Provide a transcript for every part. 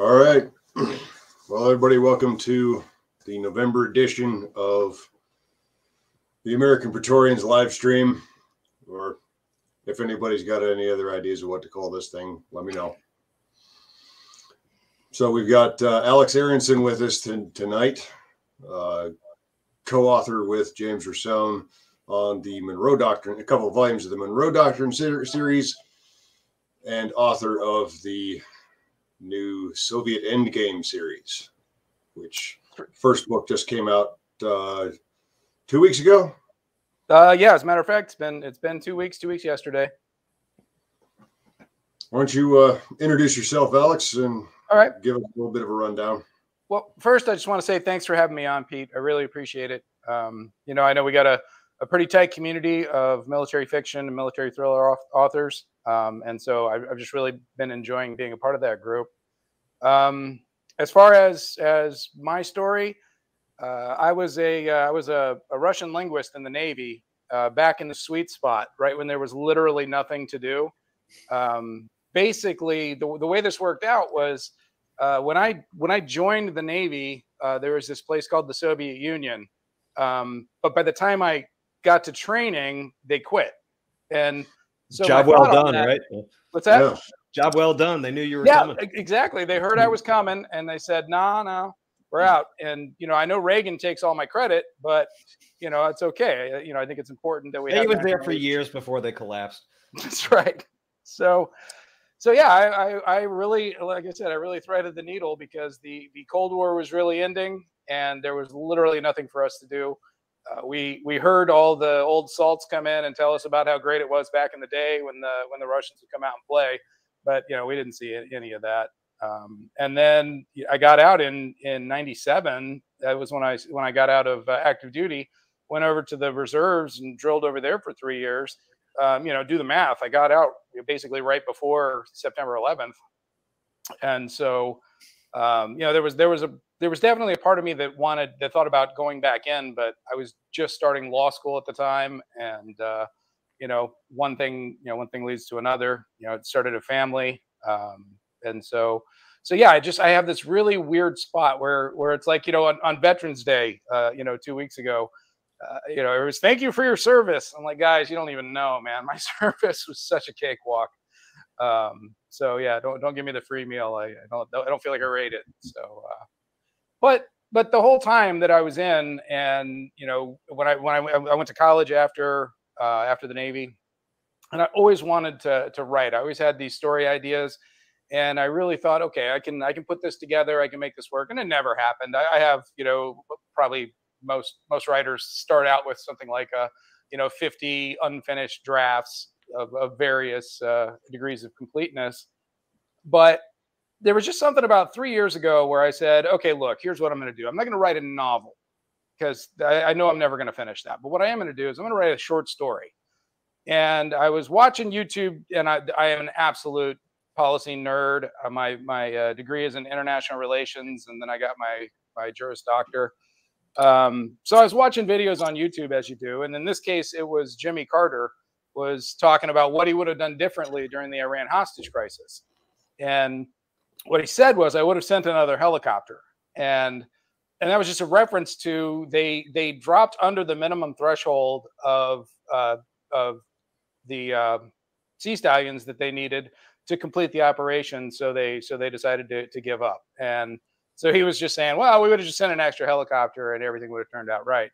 All right. Well, everybody, welcome to the November edition of the American Praetorians live stream. Or if anybody's got any other ideas of what to call this thing, let me know. So we've got uh, Alex Aaronson with us tonight, uh, co-author with James Rosone on the Monroe Doctrine, a couple of volumes of the Monroe Doctrine ser- series, and author of the new Soviet Endgame series, which first book just came out uh, two weeks ago. Uh, yeah, as a matter of fact, it's been it's been two weeks, two weeks yesterday. Why don't you uh, introduce yourself, Alex, and all right, give us a little bit of a rundown. Well, first, I just want to say thanks for having me on, Pete. I really appreciate it. Um, you know, I know we got a, a pretty tight community of military fiction and military thriller authors. Um, and so I've, I've, just really been enjoying being a part of that group. Um, as far as as my story, uh, I was a uh, I was a, a, Russian linguist in the Navy uh, back in the sweet spot, right when there was literally nothing to do. Um, basically, the, the way this worked out was uh, when I when I joined the Navy, uh, there was this place called the Soviet Union. Um, but by the time I got to training, they quit, and so job well done, that, right? What's that? Yeah. Job well done. They knew you were yeah, coming. exactly. They heard I was coming, and they said, "No, nah, no, nah, we're out." And you know, I know Reagan takes all my credit, but you know, it's okay. Uh, you know, I think it's important that we. He was there for years before they collapsed. That's right. So, so yeah, I, I, I really, like I said, I really threaded the needle because the the Cold War was really ending, and there was literally nothing for us to do. Uh, we we heard all the old salts come in and tell us about how great it was back in the day when the when the Russians would come out and play but you know we didn't see any of that. Um, and then I got out in in '97. That was when I when I got out of uh, active duty. Went over to the reserves and drilled over there for three years. Um, you know, do the math. I got out basically right before September 11th, and so um, you know there was there was a there was definitely a part of me that wanted that thought about going back in, but I was just starting law school at the time, and uh, you know, one thing, you know, one thing leads to another. You know, it started a family, um, and so, so yeah, I just I have this really weird spot where where it's like you know on, on Veterans Day, uh, you know, two weeks ago, uh, you know, it was thank you for your service. I'm like, guys, you don't even know, man. My service was such a cakewalk. Um, so yeah, don't don't give me the free meal. I, I don't I don't feel like I rate it. So, uh, but but the whole time that I was in, and you know, when I when I, I went to college after uh, after the Navy, and I always wanted to to write. I always had these story ideas, and I really thought, okay, I can I can put this together. I can make this work, and it never happened. I, I have you know probably most most writers start out with something like a you know 50 unfinished drafts of, of various uh, degrees of completeness, but there was just something about three years ago where I said, okay, look, here's what I'm going to do. I'm not going to write a novel because I, I, know I'm never going to finish that. But what I am going to do is I'm going to write a short story. And I was watching YouTube, and I, I am an absolute policy nerd. Uh, my my uh, degree is in international relations, and then I got my my Juris Doctor. Um, so I was watching videos on YouTube as you do, and in this case, it was Jimmy Carter was talking about what he would have done differently during the Iran hostage crisis, and what he said was, "I would have sent another helicopter." And and that was just a reference to they they dropped under the minimum threshold of uh, of the uh, sea stallions that they needed to complete the operation. So they so they decided to to give up. And so he was just saying, well, we would have just sent an extra helicopter and everything would have turned out right.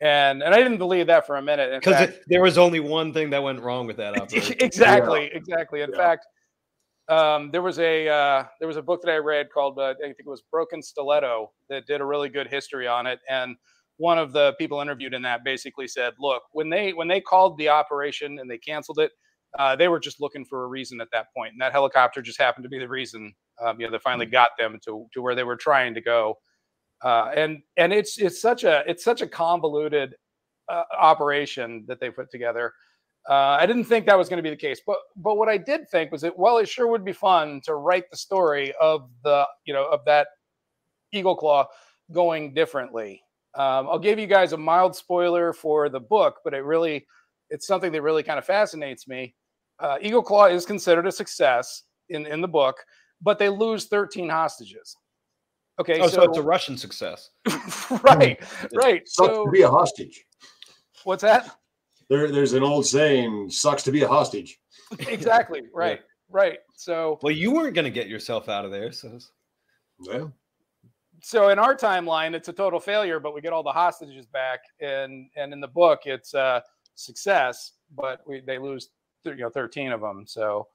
And and I didn't believe that for a minute because there was only one thing that went wrong with that operation. exactly, yeah. exactly. In yeah. fact, um, there was a uh, there was a book that I read called uh, I think it was Broken Stiletto that did a really good history on it, and one of the people interviewed in that basically said, "Look, when they when they called the operation and they canceled it, uh, they were just looking for a reason at that point, and that helicopter just happened to be the reason. Um, you know, that finally mm. got them to to where they were trying to go, uh, and and it's it's such a it's such a convoluted uh, operation that they put together." Uh, I didn't think that was going to be the case, but but what I did think was that well, it sure would be fun to write the story of the you know of that eagle claw going differently. Um, I'll give you guys a mild spoiler for the book, but it really it's something that really kind of fascinates me. Uh, eagle claw is considered a success in in the book, but they lose 13 hostages. Okay, oh, so, so it's a Russian success. right, right. So, to be a hostage. What's that? There, there's an old saying: "Sucks to be a hostage." Exactly. Right. Yeah. Right. So. Well, you weren't going to get yourself out of there, so. Yeah. So in our timeline, it's a total failure, but we get all the hostages back, and and in the book, it's a success, but we they lose you know 13 of them. So.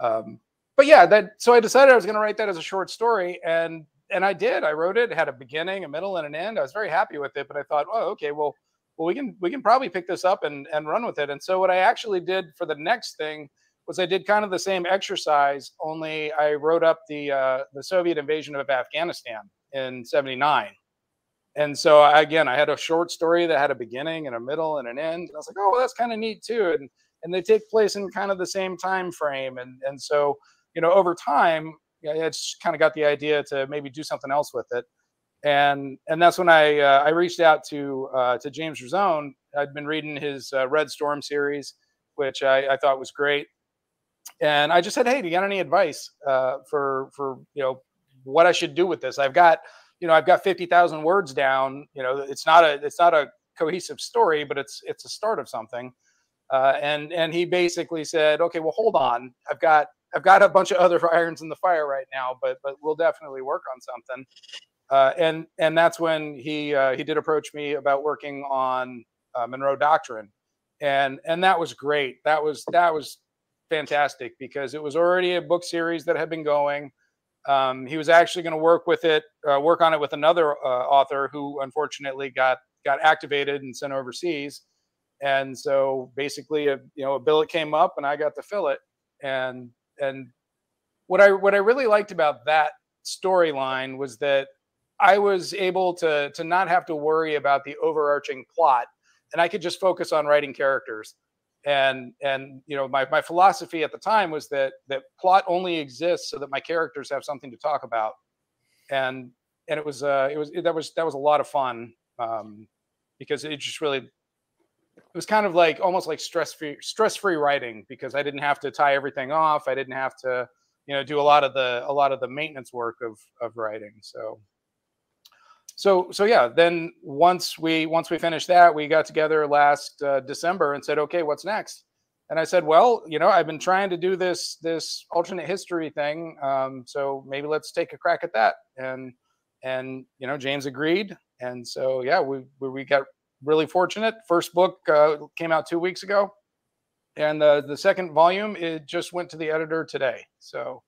Um, but yeah, that so I decided I was going to write that as a short story, and and I did. I wrote it. it. Had a beginning, a middle, and an end. I was very happy with it. But I thought, oh, okay, well, well, we can we can probably pick this up and and run with it. And so what I actually did for the next thing was I did kind of the same exercise, only I wrote up the uh, the Soviet invasion of Afghanistan in '79. And so again, I had a short story that had a beginning and a middle and an end. And I was like, oh, well, that's kind of neat too. And and they take place in kind of the same time frame. And and so you know, over time, I just kind of got the idea to maybe do something else with it. And and that's when I uh, I reached out to uh, to James Rosone. I'd been reading his uh, Red Storm series, which I, I, thought was great. And I just said, hey, do you got any advice uh, for for you know what I should do with this? I've got you know I've got fifty thousand words down. You know, it's not a it's not a cohesive story, but it's it's a start of something. Uh, and and he basically said, okay, well, hold on, I've got I've got a bunch of other irons in the fire right now, but but we'll definitely work on something. Uh, and and that's when he uh, he did approach me about working on uh, Monroe Doctrine, and and that was great. That was that was fantastic because it was already a book series that had been going. Um, he was actually going to work with it, uh, work on it with another uh, author who unfortunately got got activated and sent overseas. And so basically, a, you know, a billet came up, and I got to fill it. And and what I what I really liked about that storyline was that I was able to to not have to worry about the overarching plot, and I could just focus on writing characters. And and you know my my philosophy at the time was that that plot only exists so that my characters have something to talk about, and and it was uh it was that was that was a lot of fun um, because it just really it was kind of like almost like stress free stress free writing because I didn't have to tie everything off. I didn't have to, you know, do a lot of the a lot of the maintenance work of of writing. So so so yeah, then once we once we finished that, we got together last uh, December and said, okay, what's next? And I said, well, you know, I've been trying to do this this alternate history thing, um, so maybe let's take a crack at that. And and you know, James agreed, and so yeah, we we got really fortunate. First book uh, came out two weeks ago, and the the second volume it just went to the editor today. So,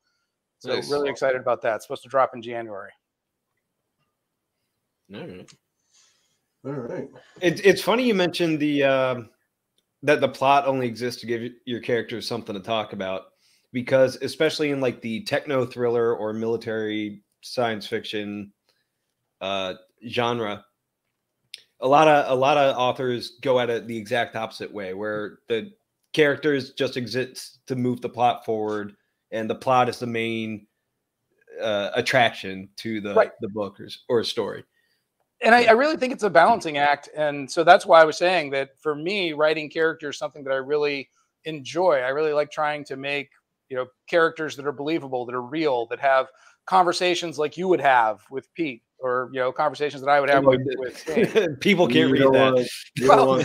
so nice. really excited about that. It's supposed to drop in January. All right. All right. It, it's funny you mentioned the uh, that the plot only exists to give your characters something to talk about, because especially in like the techno thriller or military science fiction uh, genre, a lot of a lot of authors go at it the exact opposite way, where the characters just exist to move the plot forward, and the plot is the main uh, attraction to the right. the book or, or story. And I, I, really think it's a balancing act, and so that's why I was saying that for me, writing characters is something that I really enjoy. I really like trying to make you know characters that are believable, that are real, that have conversations like you would have with Pete or you know conversations that I would have with, with people can't you read that. well,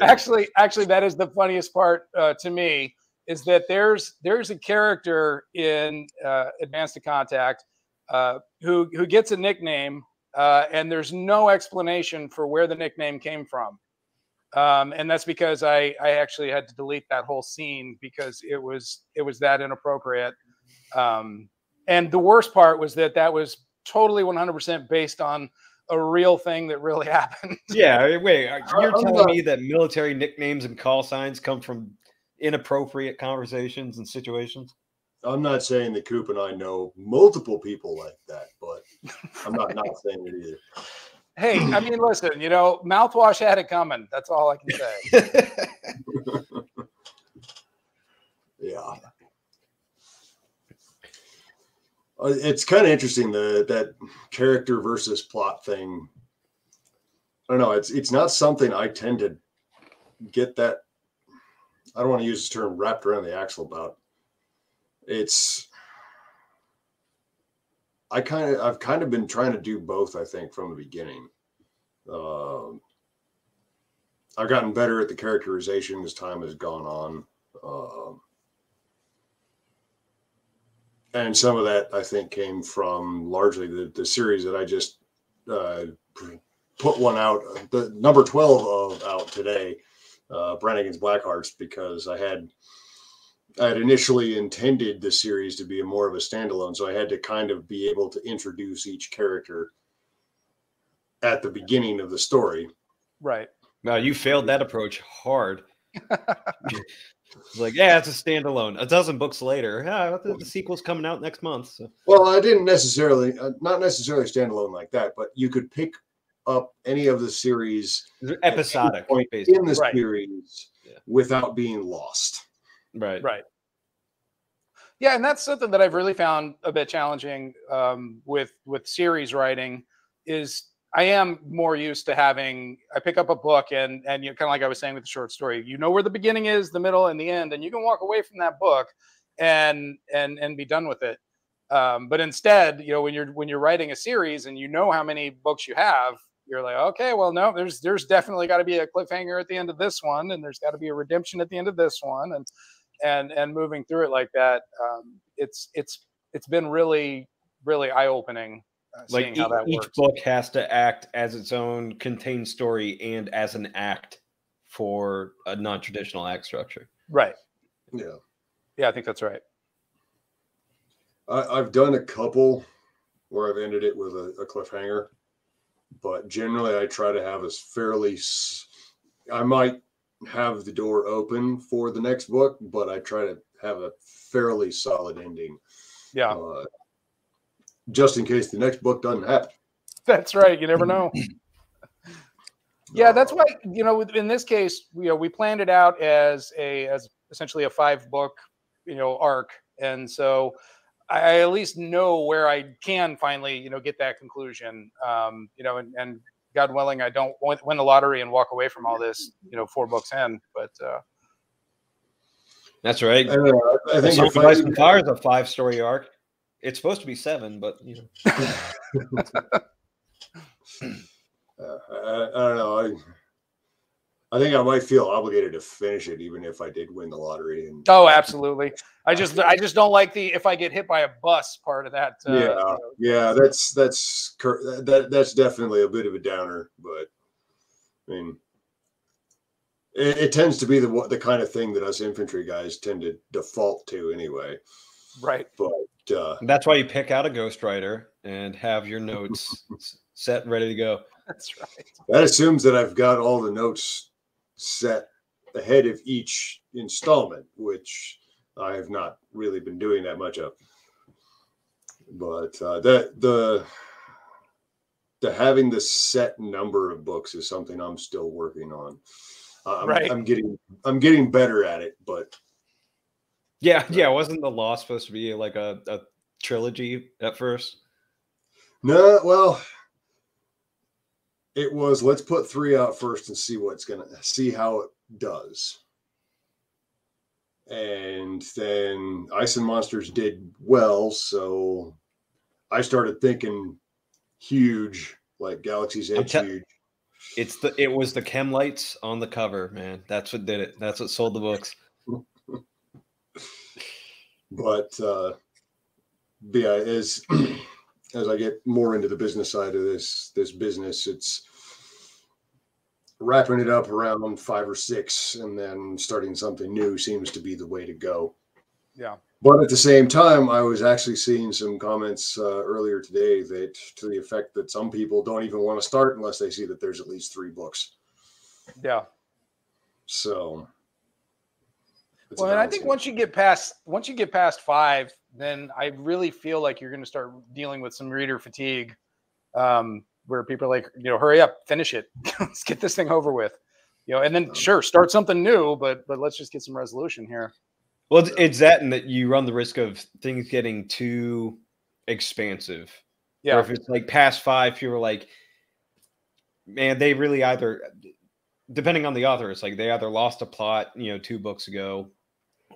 actually, actually, that is the funniest part uh, to me is that there's there's a character in uh, Advanced to Contact uh, who who gets a nickname uh, and there's no explanation for where the nickname came from. Um, and that's because I, I actually had to delete that whole scene because it was it was that inappropriate. Um, and the worst part was that that was totally 100% based on a real thing that really happened. yeah, wait, you're telling me that military nicknames and call signs come from inappropriate conversations and situations? I'm not saying that Coop and I know multiple people like that, but I'm not not saying it either. Hey, I mean, listen, you know, mouthwash had it coming. That's all I can say. yeah. Uh, it's kind of interesting the that character versus plot thing. I don't know. It's it's not something I tend to get that. I don't want to use the term wrapped around the axle about. It's I kind of I've kind of been trying to do both. I think from the beginning. Um, I've gotten better at the characterization as time has gone on. Um, and some of that I think came from largely the, the series that I just uh, put one out, the number 12 of out today, uh, Brannigan's Blackhearts, because I had I had initially intended the series to be a more of a standalone, so I had to kind of be able to introduce each character at the beginning of the story. Right. Now you failed that approach hard. Like, yeah, it's a standalone. A dozen books later, yeah, the, the sequel's coming out next month. So. Well, I didn't necessarily, uh, not necessarily standalone like that, but you could pick up any of the series episodic, point in the Right. series Yeah. without being lost. Right. Right. Yeah, and that's something that I've really found a bit challenging um, with with series writing. Is I am more used to having I pick up a book and and you kind of like I was saying with the short story, you know where the beginning is, the middle, and the end, and you can walk away from that book and and and be done with it. Um, but instead, you know, when you're when you're writing a series and you know how many books you have, you're like, okay, well, no, there's there's definitely got to be a cliffhanger at the end of this one, and there's got to be a redemption at the end of this one, and and and moving through it like that, um, it's it's it's been really really eye opening. Uh, Like seeing how e- that each works. book has to act as its own contained story and as an act for a non-traditional act structure. Right. Yeah. Yeah, I think that's right. I, I've done a couple where I've ended it with a, a cliffhanger, but generally I try to have a fairly. s- I might have the door open for the next book, but I try to have a fairly solid ending, Yeah, uh, just in case the next book doesn't happen. that's right. You never know. Yeah, that's Uh, why you know in this case, you know, we planned it out as a as essentially a five book, you know, arc, and so I, I at least know where I can finally, you know, get that conclusion. Um, you know, and, and God willing, I don't win, win the lottery and walk away from all this, you know, four books in. But uh, That's right. I, don't know, I think Song if of and Fire is a five-story arc. It's supposed to be seven, but you know. uh, I, I don't know. I, I think I might feel obligated to finish it, even if I did win the lottery. And oh, absolutely. I just I just don't like the if I get hit by a bus part of that. Uh, yeah, you know, yeah, that's that's that that's definitely a bit of a downer, but I mean, it, it tends to be the the kind of thing that us infantry guys tend to default to anyway. right. But uh, That's why you pick out a ghostwriter and have your notes set ready to go. That's right. that assumes that I've got all the notes set ahead of each installment, which I have not really been doing that much of. But uh, the the the having the set number of books is something I'm still working on. Uh, I'm, Right. I'm getting I'm getting better at it, but Yeah, yeah. Wasn't the law supposed to be like a, a trilogy at first? no, well, it was let's put three out first and see what's gonna see how it does. And then Ice and Monsters did well, so I started thinking huge, like Galaxy's Edge te- huge. It's the it was the chem lights on the cover, man. That's what did it. That's what sold the books. but uh yeah as as i get more into the business side of this this business it's wrapping it up around five or six and then starting something new seems to be the way to go Yeah. but at the same time i was actually seeing some comments uh, earlier today that to the effect that some people don't even want to start unless they see that there's at least three books Yeah. so Well, and I think once you get past once you get past five, then I really feel like you're going to start dealing with some reader fatigue, um, where people are like, you know, hurry up, finish it, let's get this thing over with, you know, and then sure, start something new, but but let's just get some resolution here. Well, it's, it's that, and that you run the risk of things getting too expansive. Or Yeah, if it's like past five, people are like, man, they really either, depending on the author, it's like they either lost a plot, you know, two books ago,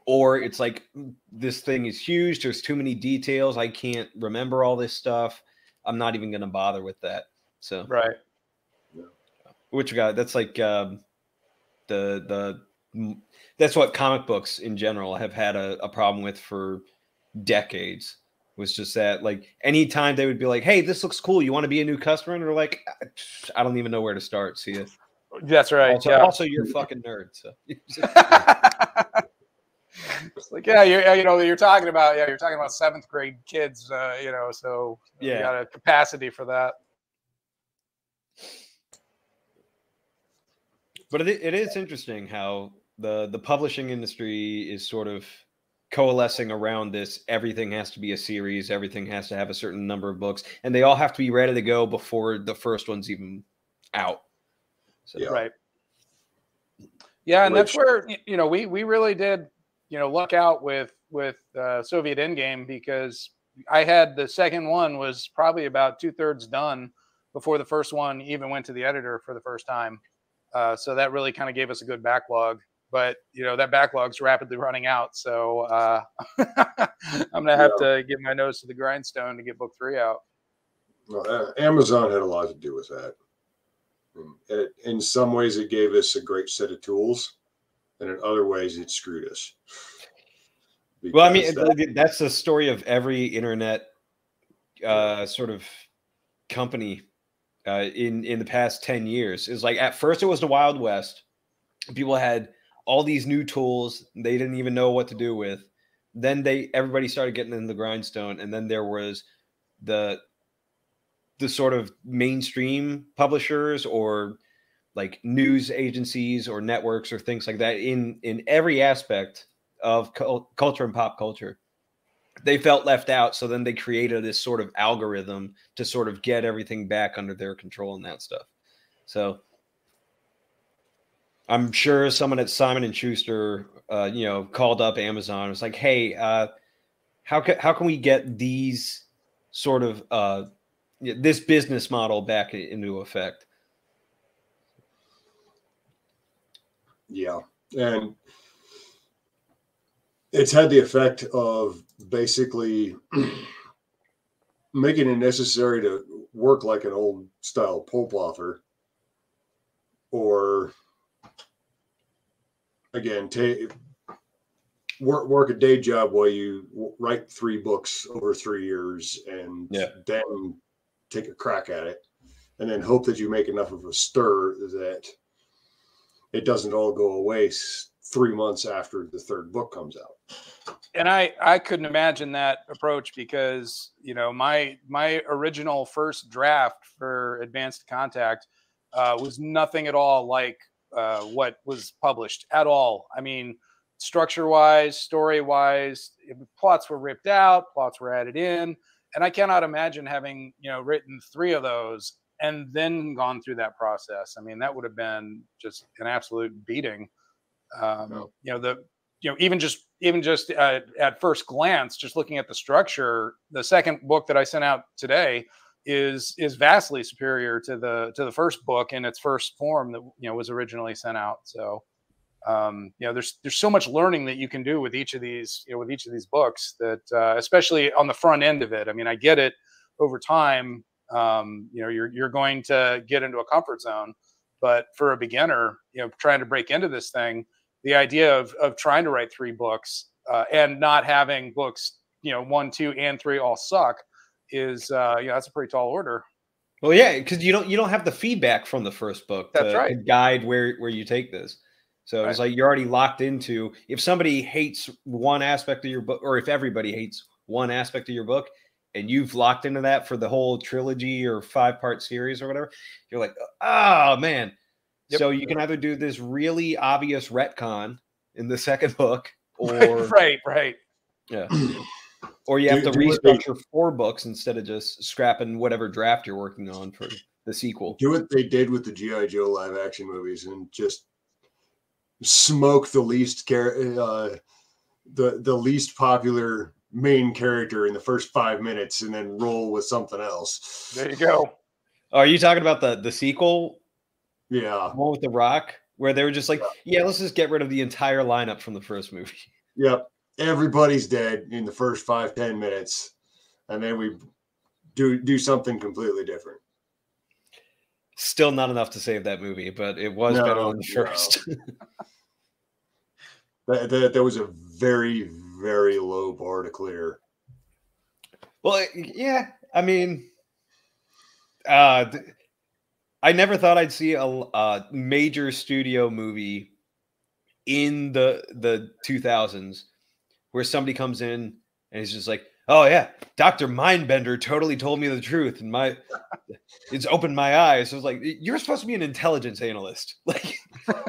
or it's like "Mm, this thing is huge. There's too many details. I can't remember all this stuff. I'm not even going to bother with that. So, Right. which you got? That's like um, the the that's what comic books in general have had a, a problem with for decades. Was just that like anytime they would be like, "Hey, this looks cool. You want to be a new customer?" and they're like, "I don't even know where to start." See it. That's right. Also, yeah. also, you're a fucking nerd. So It's like yeah, you're you know you're talking about yeah you're talking about seventh grade kids uh, you know so you Yeah. got a capacity for that. but it, it is interesting how the the publishing industry is sort of coalescing around this everything has to be a series everything has to have a certain number of books and they all have to be ready to go before the first one's even out so Yeah. Right. Yeah, and that's where you know we we really did you know luck out with with uh, Soviet Endgame because I had the second one was probably about two thirds done before the first one even went to the editor for the first time. Uh, so that really kind of gave us a good backlog. But you know that backlog's rapidly running out, so uh, I'm gonna have to get my nose to the grindstone to get book three out. Well, uh, Amazon had a lot to do with that. And It, in some ways, it gave us a great set of tools, and in other ways, it screwed us. well i mean that- that's the story of every internet uh sort of company uh in in the past 10 years. Is like at first it was the wild west. People had all these new tools they didn't even know what to do with. Then they everybody started getting in the grindstone and then there was the the sort of mainstream publishers or like news agencies or networks or things like that in in every aspect of cul- culture and pop culture they felt left out. So then they created this sort of algorithm to sort of get everything back under their control and that stuff. So i'm sure someone at simon and schuster uh, you know called up amazon and was like hey uh, how can how can we get these sort of uh, this business model back into effect Yeah, and it's had the effect of basically making it necessary to work like an old style pulp author, or again, take work work a day job while you write three books over three years, and Yeah. then take a crack at it, and then hope that you make enough of a stir that it doesn't all go away three months after the third book comes out. and I I couldn't imagine that approach because you know my my original first draft for Advanced Contact uh, was nothing at all like uh, what was published at all. I mean, structure wise, story wise, plots were ripped out, plots were added in, and I cannot imagine having you know written three of those and then gone through that process. I mean, that would have been just an absolute beating. Um, No. You know the you know even just even just uh, at first glance just looking at the structure the second book that i sent out today is is vastly superior to the to the first book in its first form that you know was originally sent out so um you know there's there's so much learning that you can do with each of these you know with each of these books that uh, especially on the front end of it i mean i get it over time um you know you're you're going to get into a comfort zone but for a beginner you know trying to break into this thing the idea of of trying to write three books uh, and not having books, you know, one, two, and three all suck is, uh, you know, that's a pretty tall order. well yeah because you don't you don't have the feedback from the first book That's to, right. to guide where where you take this so it's like you're already locked into if somebody hates one aspect of your book or if everybody hates one aspect of your book and you've locked into that for the whole trilogy or five part series or whatever you're like oh man Yep. so you can either do this really obvious retcon in the second book or right, right. yeah or you have Do- to do what they- restructure four books instead of just scrapping whatever draft you're working on for the sequel Do what they did with the GI Joe live action movies and just smoke the least care uh, the the least popular main character in the first five minutes and then roll with something else. There you go. Are you talking about the the sequel Yeah. one with the rock where they were just like yeah let's just get rid of the entire lineup from the first movie Yep. Everybody's dead in the first five, ten minutes. And then we do do something completely different. Still not enough to save that movie, but it was no, better than the no. first. that, that, that was a very, very low bar to clear. Well, yeah. I mean, uh, I never thought I'd see a, a major studio movie in the the 2000s where somebody comes in and he's just like, "Oh yeah, Doctor Mindbender totally told me the truth, and my it's opened my eyes." So I was like, "You're supposed to be an intelligence analyst." Like,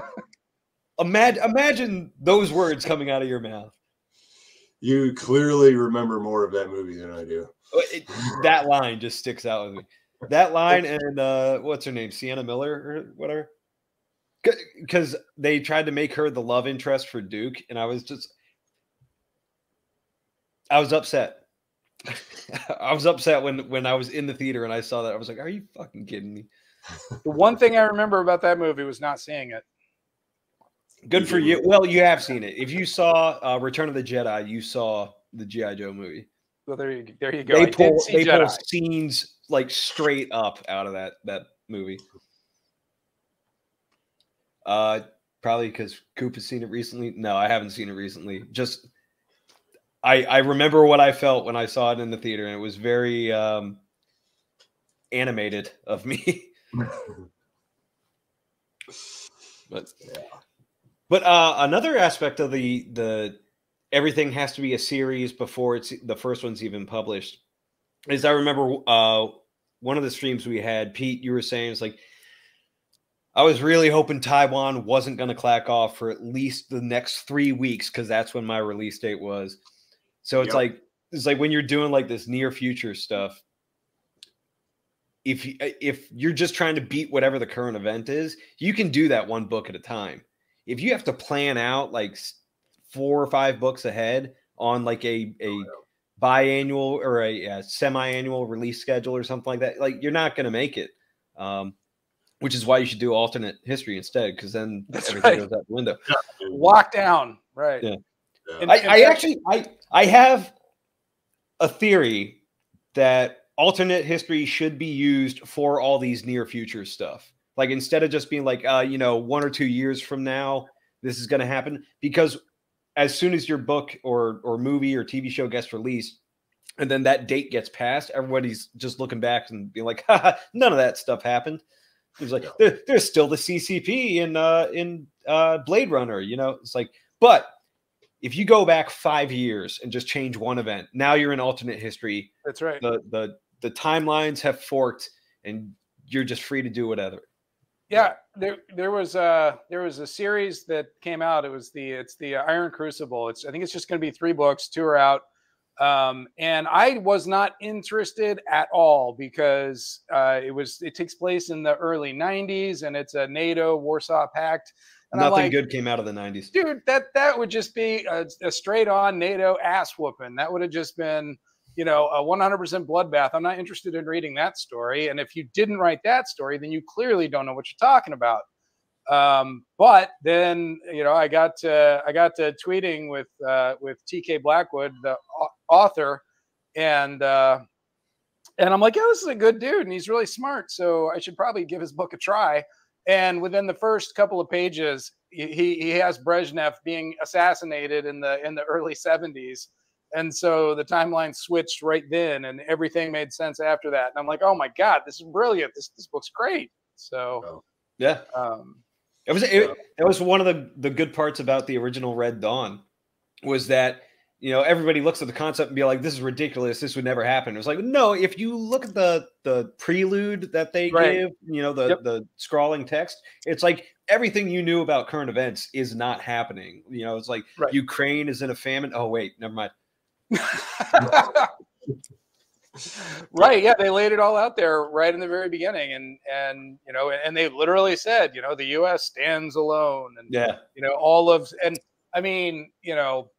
imagine imagine those words coming out of your mouth. You clearly remember more of that movie than I do. It, that line just sticks out with me. That line and uh, what's her name, Sienna Miller or whatever. Because they tried to make her the love interest for Duke, and I was just, I was upset. I was upset when when I was in the theater and I saw that. I was like, "Are you fucking kidding me?" The one thing I remember about that movie was not seeing it. Good for you. Well, you have seen it. If you saw uh, Return of the Jedi, you saw the GI Joe movie. Well, there you there you go. They pull they Jedi. pull scenes like straight up out of that that movie. Uh, probably because Coop has seen it recently. No, I haven't seen it recently. Just I I remember what I felt when I saw it in the theater, and it was very um animated of me. but yeah. But uh, another aspect of the the everything has to be a series before it's the first one's even published. Is I remember uh, one of the streams we had, Pete, you were saying it's like I was really hoping Taiwan wasn't going to clack off for at least the next three weeks because that's when my release date was. So it's yep. like it's like when you're doing like this near future stuff. If if you're just trying to beat whatever the current event is, you can do that one book at a time. If you have to plan out like four or five books ahead on like a a biannual or a, a semi-annual release schedule or something like that, like you're not going to make it. Um, which is why you should do alternate history instead, because then That's everything right. goes out the window. Lock down, right? Yeah. yeah. And, I, and I actually, I, I have a theory that alternate history should be used for all these near future stuff. Like instead of just being like, uh, you know, one or two years from now, this is going to happen. Because as soon as your book or or movie or TV show gets released, and then that date gets passed, everybody's just looking back and being like, none of that stuff happened. It's like there, there's still the CCP in uh, in uh, Blade Runner, you know. It's like, but if you go back five years and just change one event, now you're in alternate history. That's right. The the the timelines have forked, and you're just free to do whatever. Yeah, there there was a there was a series that came out. It was the it's the Iron Crucible. It's I think it's just going to be three books. Two are out, um, and I was not interested at all because uh, it was it takes place in the early '90s and it's a NATO Warsaw Pact. And Nothing like, good came out of the '90s, dude. That that would just be a, a straight on NATO ass whooping. That would have just been you know, a 100% bloodbath. I'm not interested in reading that story. And if you didn't write that story, then you clearly don't know what you're talking about. Um, but then, you know, I got to, I got to tweeting with uh, with TK Blackwood, the author, and uh, and I'm like, yeah, this is a good dude, and he's really smart. So I should probably give his book a try. And within the first couple of pages, he he has Brezhnev being assassinated in the in the early 70s and so the timeline switched right then and everything made sense after that and i'm like oh my god this is brilliant this this book's great so oh. yeah um it was it, it was one of the the good parts about the original red dawn was that you know everybody looks at the concept and be like this is ridiculous this would never happen it was like no if you look at the the prelude that they right. give you know the yep. the scrawling text it's like everything you knew about current events is not happening you know it's like right. ukraine is in a famine oh wait never mind right yeah they laid it all out there right in the very beginning and and you know and they literally said you know the us stands alone and yeah. you know all of and i mean you know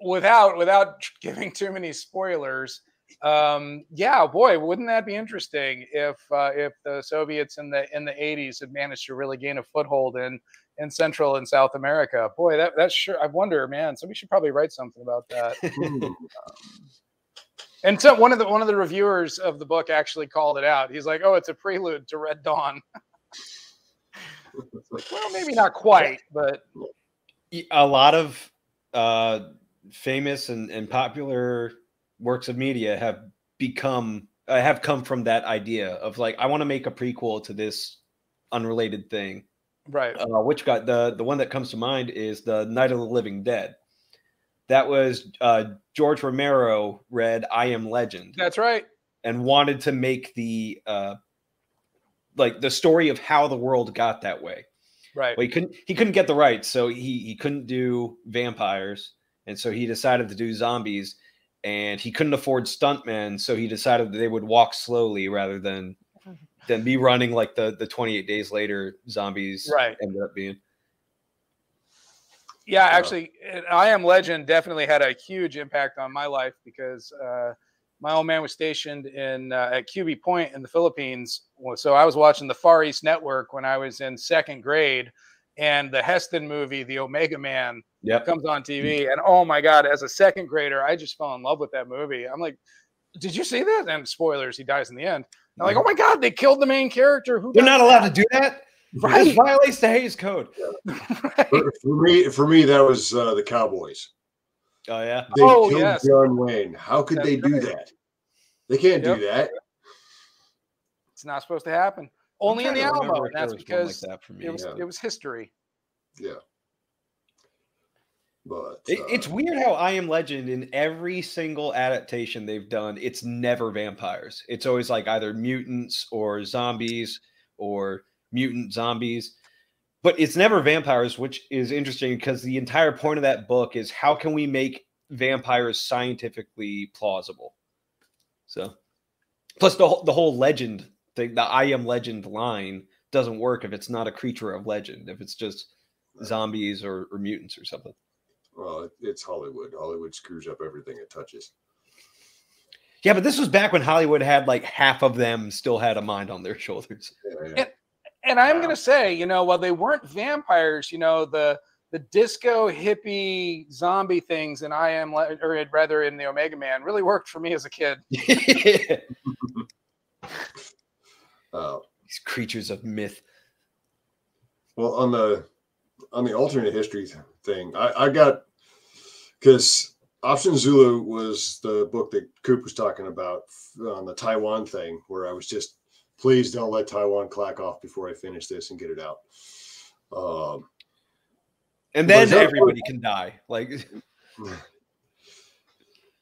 without without giving too many spoilers um yeah boy wouldn't that be interesting if uh, if the soviets in the in the 80s had managed to really gain a foothold in in Central and South America. Boy, that that's sure. I wonder, man. Somebody should probably write something about that. um, and so one of the one of the reviewers of the book actually called it out. He's like, "Oh, it's a prelude to Red Dawn." like, well, maybe not quite, but a lot of uh, famous and, and popular works of media have become uh, have come from that idea of like I want to make a prequel to this unrelated thing. Right. Uh, which got the the one that comes to mind is the Night of the Living Dead. That was uh, George Romero read I Am Legend. That's right. And wanted to make the uh, like the story of how the world got that way. Right. Well, he couldn't he couldn't get the rights, so he he couldn't do vampires, and so he decided to do zombies, and he couldn't afford stuntmen, so he decided that they would walk slowly rather than than me running like the the 28 days later zombies right. ended up being. Yeah, actually, I Am Legend definitely had a huge impact on my life because uh, my old man was stationed in uh, at Cubi Point in the Philippines. So I was watching the Far East Network when I was in second grade, and the Heston movie, The Omega Man, yep. comes on TV. And oh my God, as a second grader, I just fell in love with that movie. I'm like, did you see that? And spoilers, he dies in the end. I'm like, oh my God, they killed the main character. Who They're not allowed that? to do that. Right. It violates the Hays Code. right. for, for, me, for me, that was uh, the Cowboys. Oh yeah. They oh killed yes. John Wayne. How could That's they do right. that? They can't yep. do that. It's not supposed to happen. Only in the Alamo. That's because like that it was yeah. it was history. Yeah. But it, uh, it's weird how I Am Legend in every single adaptation they've done, it's never vampires. It's always like either mutants or zombies or mutant zombies, but it's never vampires, which is interesting because the entire point of that book is how can we make vampires scientifically plausible? So, plus the the whole legend thing, the I am legend line doesn't work if it's not a creature of legend, if it's just zombies or, or mutants or something. Well, it's Hollywood. Hollywood screws up everything it touches. Yeah, but this was back when Hollywood had like half of them still had a mind on their shoulders. Yeah, yeah and I'm wow. going to say, you know, while they weren't vampires, you know, the the disco hippie zombie things in I am or rather in the Omega Man really worked for me as a kid. oh, these creatures of myth. Well, on the on the alternate history thing, I, I got because Option Zulu was the book that Coop was talking about on the Taiwan thing, where I was just please don't let Taiwan clack off before I finish this and get it out. Um, and then everybody can die. Like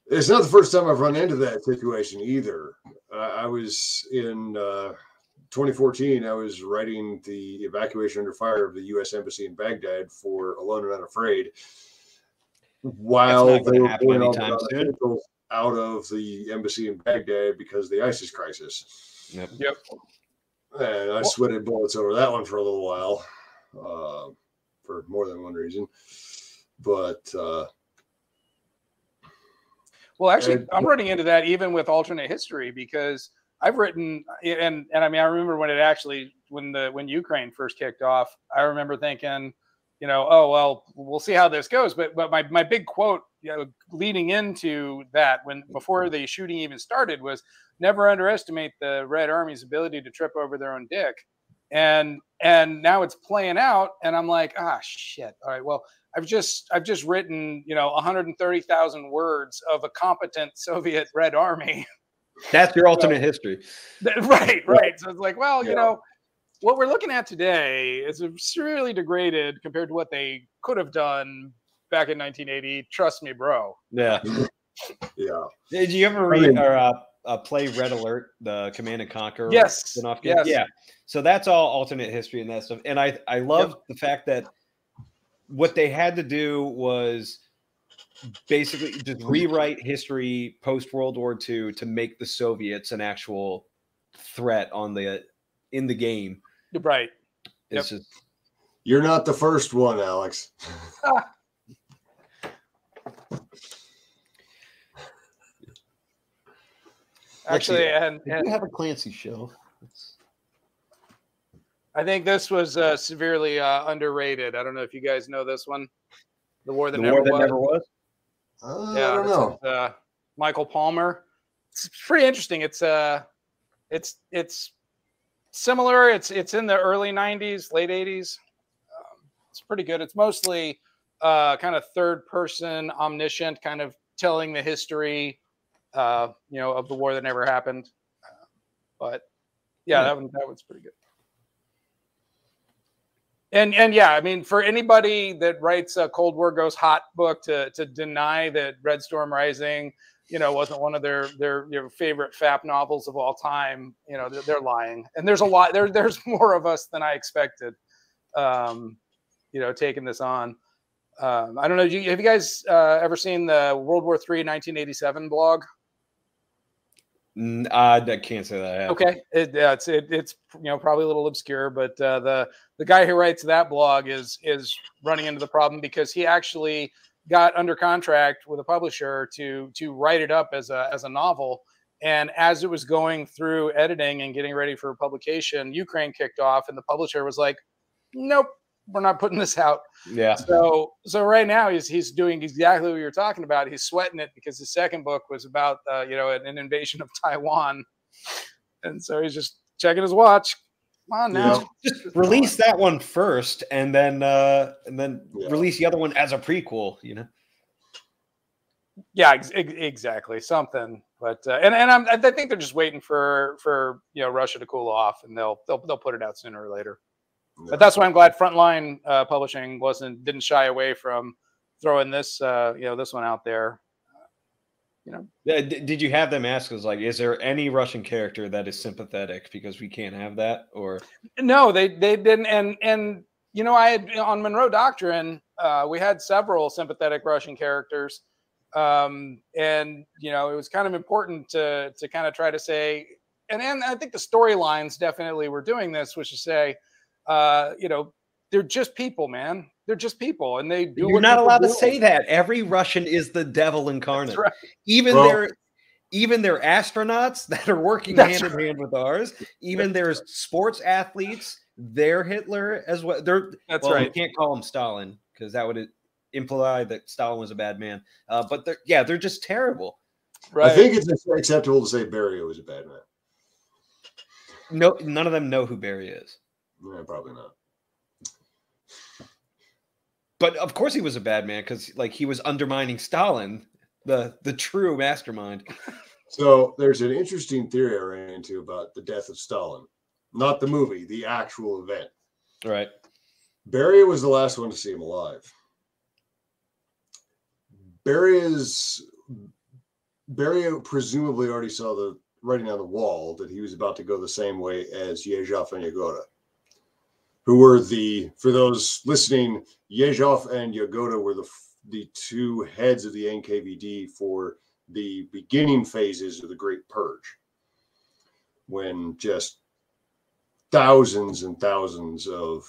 it's not the first time I've run into that situation either. I, I was in uh, 2014. I was writing the evacuation under fire of the U.S. embassy in Baghdad for Alone and Unafraid. While they were going out of the embassy in Baghdad because of the ISIS crisis. Yep. Yep. And I sweated bullets over that one for a little while, uh, for more than one reason. But uh, well, actually, I'm running into that even with alternate history because I've written and and I mean I remember when it actually when the when Ukraine first kicked off, I remember thinking, you know, oh well, we'll see how this goes. But but my my big quote, you know, leading into that when before the shooting even started was never underestimate the Red Army's ability to trip over their own dick. And and now it's playing out, and I'm like, ah, shit. All right, well, I've just I've just written you know 130,000 words of a competent Soviet Red Army. That's your alternate so, history. Right, right. So it's like, well, yeah. you know, what we're looking at today is really degraded compared to what they could have done back in 1980. Trust me, bro. Yeah. yeah. Did you ever read I mean, or uh, uh, play Red Alert, the Command and Conquer yes, spin-off game. Yes. Yeah. So that's all alternate history and that stuff. And I I love yep. the fact that what they had to do was basically just rewrite history post World War II to make the Soviets an actual threat on the in the game. Right. It's yep. just you're not the first one, Alex. Actually, and, and have a Clancy show. I think this was uh, severely uh, underrated. I don't know if you guys know this one. The War That, the never, war that was. never was. Uh, Yeah, I don't know. is, uh, Michael Palmer. It's pretty interesting. It's uh, it's it's similar. It's it's in the early '90s, late '80s. Um, it's pretty good. It's mostly uh, kind of third person, omniscient, kind of telling the history, uh, you know, of the war that never happened. Uh, but yeah, Yeah. that one that one's pretty good. And and yeah, I mean, for anybody that writes a Cold War Goes Hot book to to deny that Red Storm Rising, you know, wasn't one of their their their favorite FAP novels of all time, you know, they're, they're lying. And there's a lot there. There's more of us than I expected, um, you know, taking this on. Um, I don't know. you- Have you guys uh, ever seen the World War III 1987 blog? I can't say that. Okay, it, yeah, it's it, it's you know probably a little obscure, but uh, the the guy who writes that blog is is running into the problem because he actually got under contract with a publisher to to write it up as a as a novel, and as it was going through editing and getting ready for publication, Ukraine kicked off, and the publisher was like, "Nope, we're not putting this out." Yeah. So so right now he's he's doing exactly what you're talking about. He's sweating it because his second book was about uh, you know an, an invasion of Taiwan, and so he's just checking his watch. Come on now, Just release that one first, and then uh, and then Yeah. release the other one as a prequel. You know. yeah, ex- ex- exactly something. But uh, and and I'm, I think they're just waiting for for you know Russia to cool off, and they'll they'll they'll put it out sooner or later. Yeah. But that's why I'm glad Frontline uh, Publishing wasn't didn't shy away from throwing this uh, you know this one out there. You know, did you have them ask us like, is there any Russian character that is sympathetic because we can't have that? Or No, they they didn't, and and you know, I had on Monroe Doctrine, uh, we had several sympathetic Russian characters, um, and you know, it was kind of important to to kind of try to say, and and I think the storylines definitely were doing this, which is say, uh, you know, they're just people, man. They're just people, and they do. you're not people allowed to say that. Every Russian is the devil incarnate. That's right. Even Well- their even their astronauts that are working That's hand in hand with ours. Even their sports athletes, they're Hitler as well. They're That's well, right. You can't call him Stalin because that would imply that Stalin was a bad man. Uh, but they're yeah, they're just terrible. Right. I think it's acceptable to say Beria was a bad man. No, none of them know who Beria is. Yeah, probably not. But of course, he was a bad man because like he was undermining Stalin, the the true mastermind. So there's an interesting theory I ran into about the death of Stalin, not the movie, the actual event. Right. Beria was the last one to see him alive. Beria's Beria presumably already saw the writing on the wall that he was about to go the same way as Yezhov and Yagoda, who were the for those listening, Yezhov and Yagoda were the the two heads of the NKVD for the beginning phases of the Great Purge, when just thousands and thousands of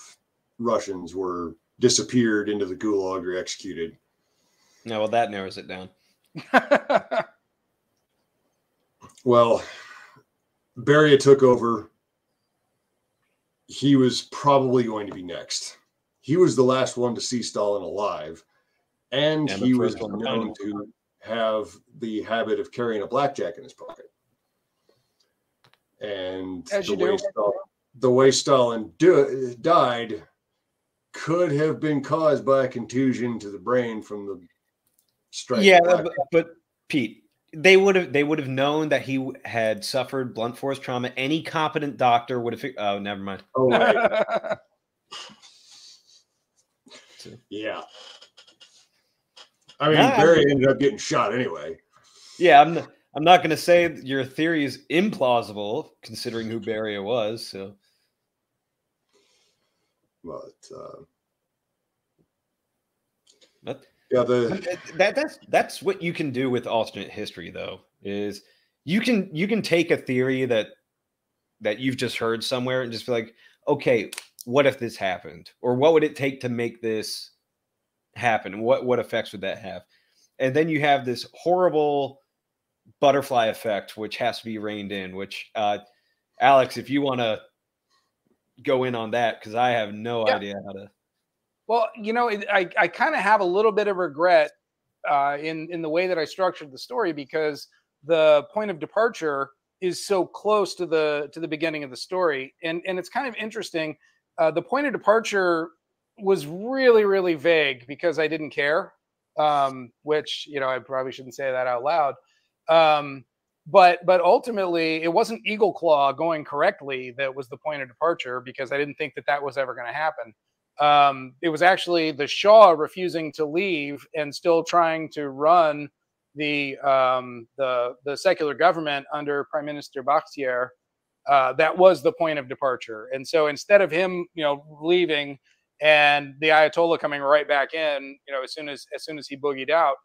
Russians were disappeared into the gulag or executed. No, well, that narrows it down. Well, Beria took over. He was probably going to be next. He was the last one to see Stalin alive, and And he was to known to have the habit of carrying a blackjack in his pocket. And As the way. Stalin, the way Stalin do, died could have been caused by a contusion to the brain from the strike. yeah, but, but Pete, they would have they would have known that he had suffered blunt force trauma. Any competent doctor would have. fig- Oh, never mind. Oh, right. Yeah. I mean, Nah, I Beria ended up getting shot anyway. Yeah, I'm. Not, I'm not going to say your theory is implausible considering who Beria was. So But uh, but yeah, the that, that that's that's what you can do with alternate history, though. Is you can you can take a theory that that you've just heard somewhere and just be like, okay, what if this happened, or what would it take to make this happen? What what effects would that have? And then you have this horrible butterfly effect, which has to be reined in. Which, uh, Alex, if you want to go in on that because I have no Yeah. idea how to. Well, you know, it, I I kind of have a little bit of regret uh, in in the way that I structured the story because the point of departure is so close to the to the beginning of the story, and and it's kind of interesting. Uh, the point of departure was really really vague because I didn't care, um, which you know I probably shouldn't say that out loud. Um, but but ultimately, it wasn't Eagle Claw going correctly that was the point of departure because I didn't think that that was ever going to happen um, it was actually the Shah refusing to leave and still trying to run the um, the the secular government under Prime Minister Bakhtiar. Uh, that was the point of departure, and so instead of him, you know, leaving and the Ayatollah coming right back in, you know, as soon as as soon as he boogied out,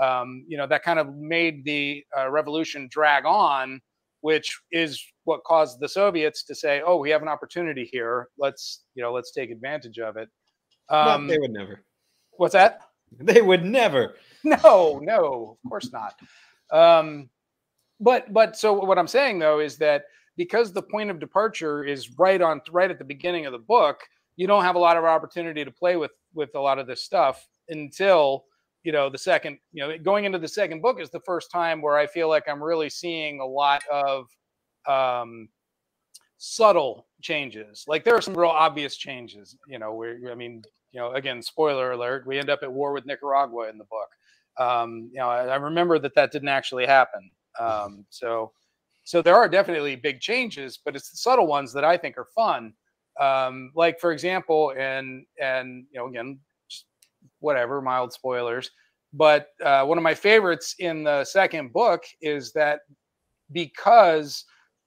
um, you know, that kind of made the uh, revolution drag on which is what caused the Soviets to say, "Oh, we have an opportunity here. Let's, you know, let's take advantage of it." No, Um, they would never. what's that? They would never. No, no, of course not. Um, but but so what I'm saying though is that because the point of departure is right on right at the beginning of the book, you don't have a lot of opportunity to play with with a lot of this stuff until you know the second you know going into the second book is the first time where I feel like I'm really seeing a lot of um, subtle changes. Like there are some real obvious changes. You know, where I mean, you know, again, spoiler alert: we end up at war with Nicaragua in the book. Um, you know, I, I remember that that didn't actually happen. Um, so, so there are definitely big changes, but it's the subtle ones that I think are fun. Um, like for example, and and you know, again, whatever, mild spoilers. But uh, one of my favorites in the second book is that because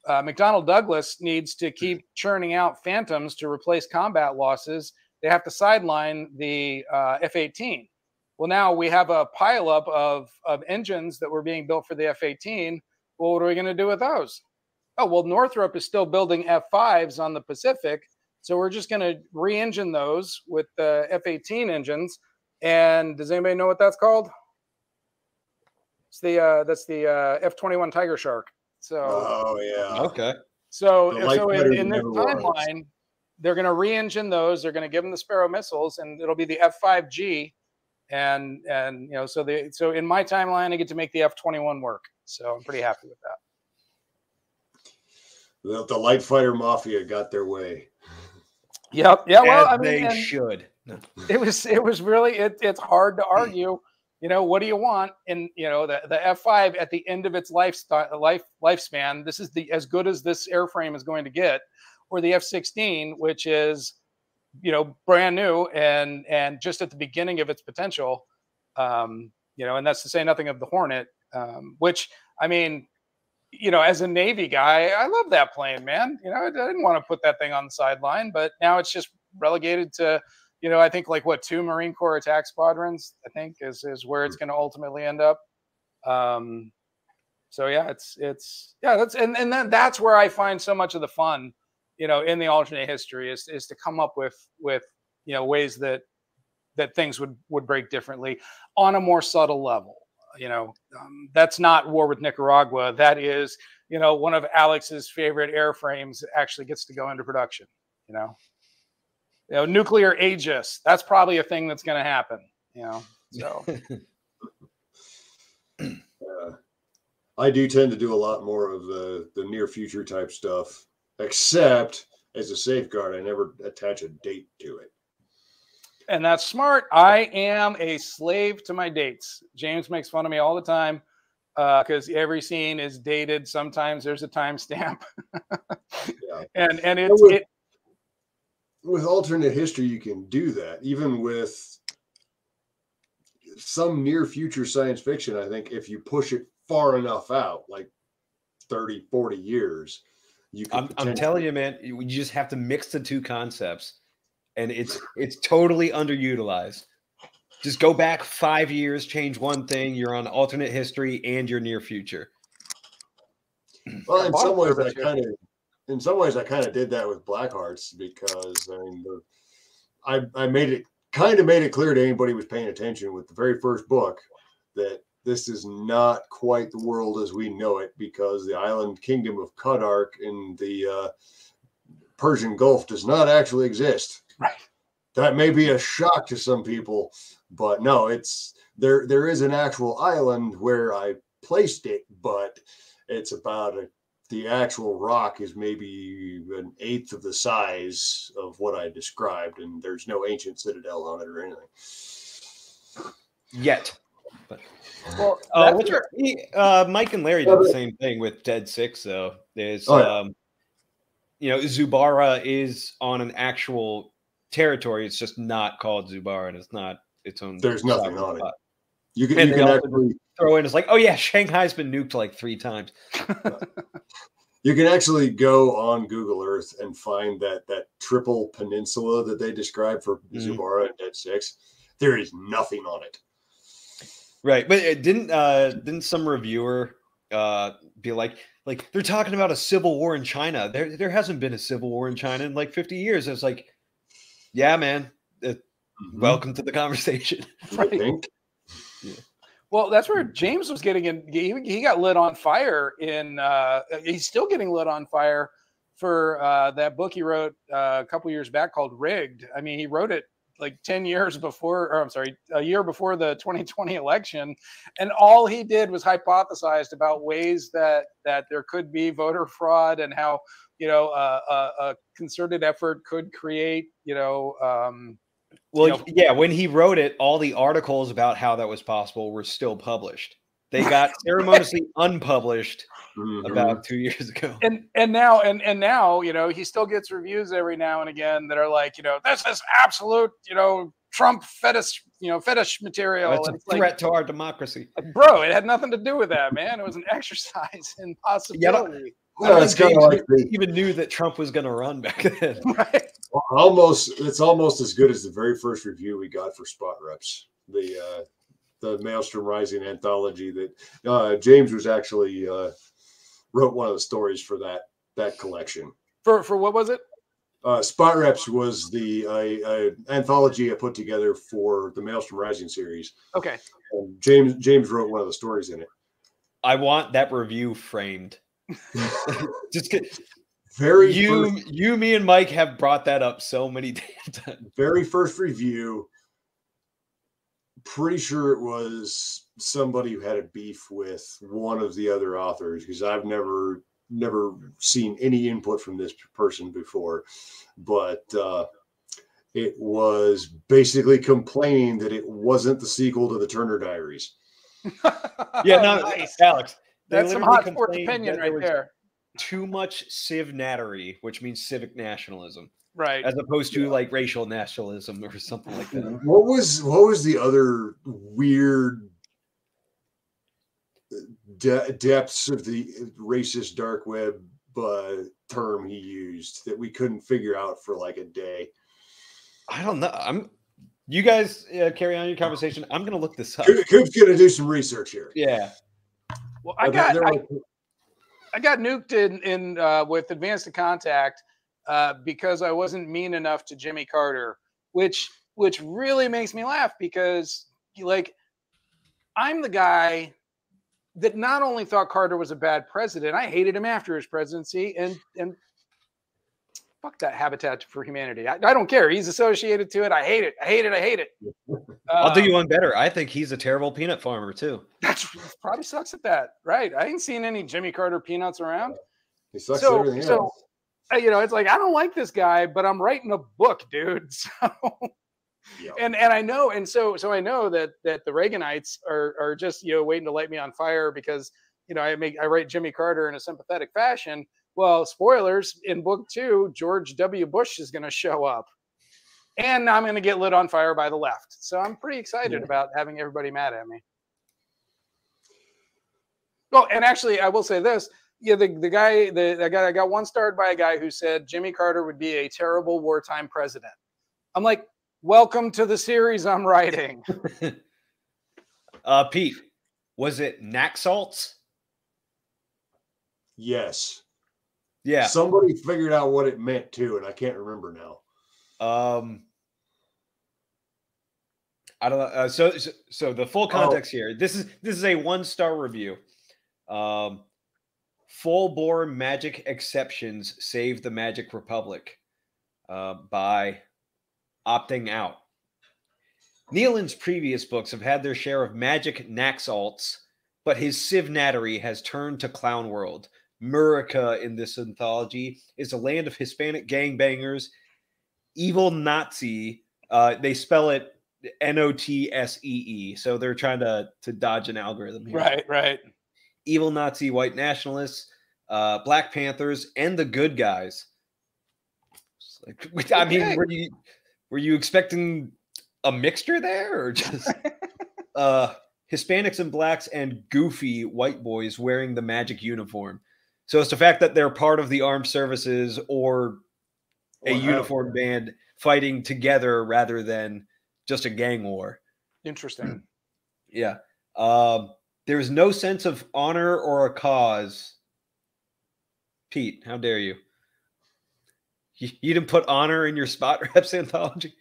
uh, McDonnell Douglas needs to keep churning out phantoms to replace combat losses, they have to sideline the uh, F 18. Well, now we have a pileup of, of engines that were being built for the F 18. Well, what are we going to do with those? Oh, well, Northrop is still building F 5s on the Pacific. So we're just going to re engine those with the F 18 engines. And does anybody know what that's called? It's the uh, that's the uh, F twenty one Tiger Shark. So Oh yeah. Okay. so so in, fighters in this never was. timeline, they're going to re-engine those. They're going to give them the Sparrow missiles, and it'll be the F five G. And and you know so the so in my timeline, I get to make the F twenty one work. So I'm pretty happy with that. The, the light fighter mafia got their way. Yep. Yeah. Well, As I mean, they and- should. No. it was it was really it, it's hard to argue you know what do you want? And you know the, the f5 at the end of its lifestyle life lifespan this is the as good as this airframe is going to get or the f16 which is you know brand new and and just at the beginning of its potential. Um you know and that's to say nothing of the hornet um which i mean you know as a navy guy i love that plane man. You know i didn't want to put that thing on the sideline but now it's just relegated to you know, I think like what two Marine Corps attack squadrons, I think is is where it's going to ultimately end up. Um, so yeah, it's it's yeah, that's and and then that's where I find so much of the fun, you know, in the alternate history is is to come up with with you know ways that that things would would break differently on a more subtle level. You know, um, that's not war with Nicaragua. That is, you know, one of Alex's favorite airframes actually gets to go into production. You know you know, nuclear aegis. That's probably a thing that's going to happen. You know, so Uh, I do tend to do a lot more of the the near future type stuff, except as a safeguard, I never attach a date to it. and that's smart. I am a slave to my dates. James makes fun of me all the time because every scene is dated. Sometimes there's a timestamp, Yeah. and and it's it, With alternate history, you can do that. Even with some near future science fiction, I think if you push it far enough out, like 30, 40 years, you can I'm, I'm telling you, man, you you just have to mix the two concepts, and it's it's totally underutilized. Just go back five years, change one thing. You're on alternate history and your near future. Well, in some ways, I service here. kind of, in some ways, I kind of did that with Blackhearts because I mean, the, I I made it kind of made it clear to anybody who was paying attention with the very first book that this is not quite the world as we know it because the island kingdom of Kadark in the uh, Persian Gulf does not actually exist. Right. That may be a shock to some people, but no, it's there. There is an actual island where I placed it, but it's about a the actual rock is maybe an eighth of the size of what I described, and there's no ancient citadel on it or anything. Yet. But Well, uh, that's what's he- uh, Mike and Larry did the same thing with Dead Six, though. There's, Oh, yeah. um, you know, Zubara is on an actual territory. It's just not called Zubara, and it's not its own. There's nothing sovereign on it. You can you can also- actually Throw in, is like, oh yeah, Shanghai's been nuked like three times. you can actually go on Google Earth and find that that triple peninsula that they described for Mhm. Zubara and Dead Six. There is nothing on it. Right, but it didn't uh didn't some reviewer uh be like like they're talking about a civil war in China. There there hasn't been a civil war in China in like 50 years. It's like yeah, man. uh, Mhm. welcome to the conversation. Right. think Well, that's where James was getting in. He, he got lit on fire in. Uh, he's still getting lit on fire for uh, that book he wrote uh, a couple years back called "Rigged." I mean, he wrote it like ten years before, or I'm sorry, a year before the 2020 election, and all he did was hypothesized about ways that that there could be voter fraud and how you know uh, a, a concerted effort could create you know. Um, Well, know- yeah, when he wrote it, all the articles about how that was possible were still published. They got ceremoniously unpublished Mhm. about two years ago. and and now and and now you know he still gets reviews every now and again that are like you know this is absolute you know Trump fetish you know fetish material. That's a And it's like, threat to our democracy. like, bro, it had nothing to do with that, man. It was an exercise in possibility. It's kind of like the, even knew that Trump was going to run back then. right? almost it's almost as good as the very first review we got for spot reps the uh the maelstrom rising anthology that uh james was actually uh wrote one of the stories for that that collection For for what was it? uh spot reps was the uh, uh anthology i put together for the maelstrom rising series Okay, and james james wrote one of the stories in it I want that review framed. Just get, very you, first, you, me, and Mike have brought that up so many times. very first review pretty sure it was somebody who had a beef with one of the other authors because I've never never seen any input from this person before but uh it was basically complaining that it wasn't the sequel to the Turner Diaries. Yeah, no, nice. Alex. They That's some hot sports opinion right there. Too much civ nattery, which means civic nationalism, Right. as opposed to like racial nationalism or something like that. What was what was the other weird de- depths of the racist dark web uh, term he used that we couldn't figure out for like a day? I don't know. I'm. You guys uh, carry on your conversation. I'm gonna look this up. Coop- Coop's gonna do some research here. Yeah. Well, I got I, I got nuked in in uh, with advanced to contact uh, because I wasn't mean enough to Jimmy Carter, which which really makes me laugh because like I'm the guy that not only thought Carter was a bad president, I hated him after his presidency, and and fuck that Habitat for Humanity. I, I don't care. He's associated to it. I hate it. I hate it. I hate it. I'll do Um, you one better. I think he's a terrible peanut farmer too. That's probably sucks at that, right? I ain't seen any Jimmy Carter peanuts around. he sucks so- at everything so- else. uh, you know, it's like I don't like this guy, but I'm writing a book, dude. So, Yeah. and and I know, and so so I know that that the Reaganites are are just you know waiting to light me on fire because you know I make I write Jimmy Carter in a sympathetic fashion. Well, spoilers in book two, George W. Bush is going to show up, and I'm going to get lit on fire by the left. So I'm pretty excited Yeah. about having everybody mad at me. Well, and actually, I will say this: yeah, the, the guy, the, I got I got one starred by a guy who said Jimmy Carter would be a terrible wartime president. I'm like, welcome to the series I'm writing. Uh, Pete, was it Naxalts? Yes. Yeah. Somebody figured out what it meant too, and I can't remember now. Um, I don't know. Uh, so, so, so the full context here. This is this is a one star review. Um, Full bore magic exceptions save the Magic Republic uh, by opting out. Nealen's previous books have had their share of magic naxalts, but his Civ Nattery has turned to Clown World. Murica in this anthology is a land of Hispanic gangbangers, evil Nazi. Uh, they spell it N O T S E E, so they're trying to to dodge an algorithm here. Right, right. Evil Nazi white nationalists, uh, Black Panthers, and the good guys. Like, I mean, were you were you expecting a mixture there, or just uh, Hispanics and blacks and goofy white boys wearing the magic uniform? So it's the fact that they're part of the armed services or a Or have- uniform band fighting together rather than just a gang war. Interesting. Yeah. Um, there is no sense of honor or a cause. Pete, how dare you? You, you didn't put honor in your spot reps anthology?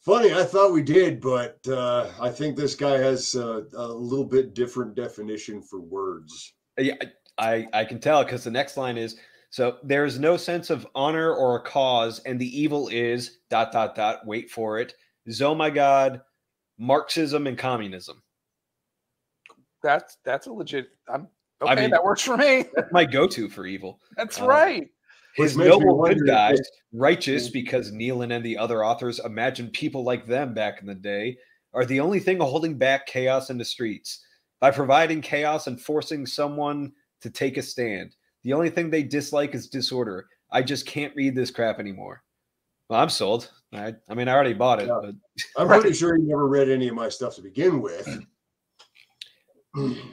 Funny, I thought we did, but uh, I think this guy has uh, a little bit different definition for words. Yeah, I, I can tell because the next line is so there's no sense of honor or a cause, and the evil is dot dot dot. Wait for it. Oh my God, Marxism and communism. That's that's a legit. I'm I okay. mean- that works for me. That's my go-to for evil. That's Uh, right. His noble good guys, righteous because Nealen and the other authors imagined people like them back in the day, are the only thing holding back chaos in the streets. By providing chaos and forcing someone to take a stand, the only thing they dislike is disorder. I just can't read this crap anymore. Well, I'm sold. I, I mean, I already bought it, Yeah. but I'm pretty sure he never read any of my stuff to begin with.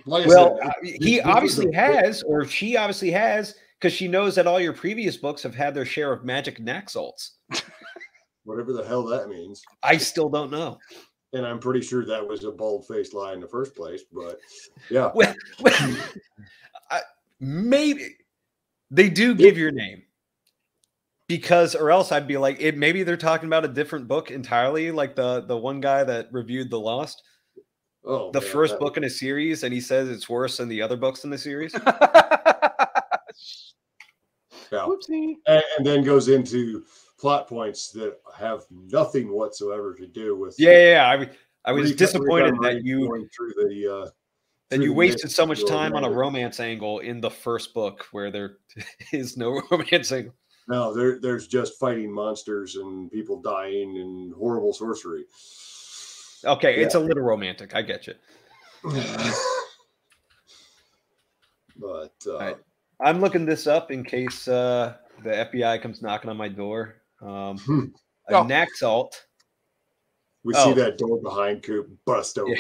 Like well, said, he obviously a- has, or she obviously has, because she knows that all your previous books have had their share of magic naxalts. whatever the hell that means. I still don't know. And I'm pretty sure that was a bold faced lie in the first place. But yeah, Well, well, maybe they do give your name because, or else I'd be like, it. Maybe they're talking about a different book entirely, like the the one guy that reviewed the Lost, oh, the man, first book in a series, and he says it's worse than the other books in the series. Yeah. Whoopsie. and, and then goes into plot points that have nothing whatsoever to do with. Yeah, yeah, yeah. I was disappointed that you going through the uh, that through you wasted so much time on a romance angle in the first book where there is no romance angle. No, there, there's just fighting monsters and people dying and horrible sorcery. Okay, it's a little romantic. I get you. but uh, Right. I'm looking this up in case uh, the FBI comes knocking on my door. Um, Hmm. a Oh. Naxalt. we Oh. see that door behind Coop bust open.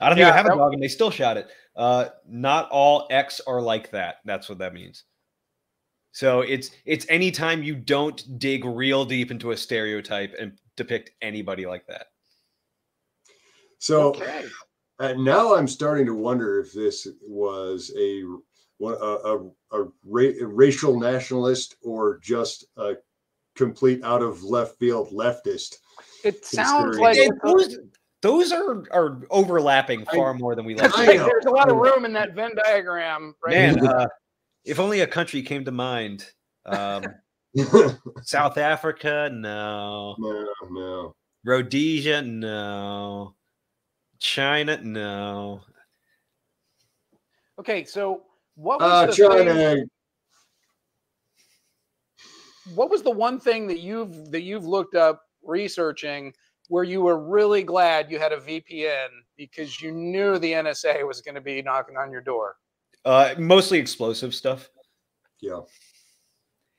I don't Yeah, even have a dog, and they still shot it. Uh, not all X are like that. That's what that means. So it's it's anytime you don't dig real deep into a stereotype and depict anybody like that. So Okay. uh, now I'm starting to wonder if this was a a, a, a, ra- a racial nationalist or just a complete out of left field leftist. It sounds like Yeah, those those are are overlapping I- far more than we like. I right. There's a lot of room in that Venn diagram, right? Man, uh, if only a country came to mind. Um, South Africa, no. no. No. Rhodesia, no. China, no. Okay, so what was Uh, the thing- China. what was the one thing that you've that you've looked up researching where you were really glad you had a VPN because you knew the NSA was going to be knocking on your door? Uh, mostly explosive stuff. Yeah.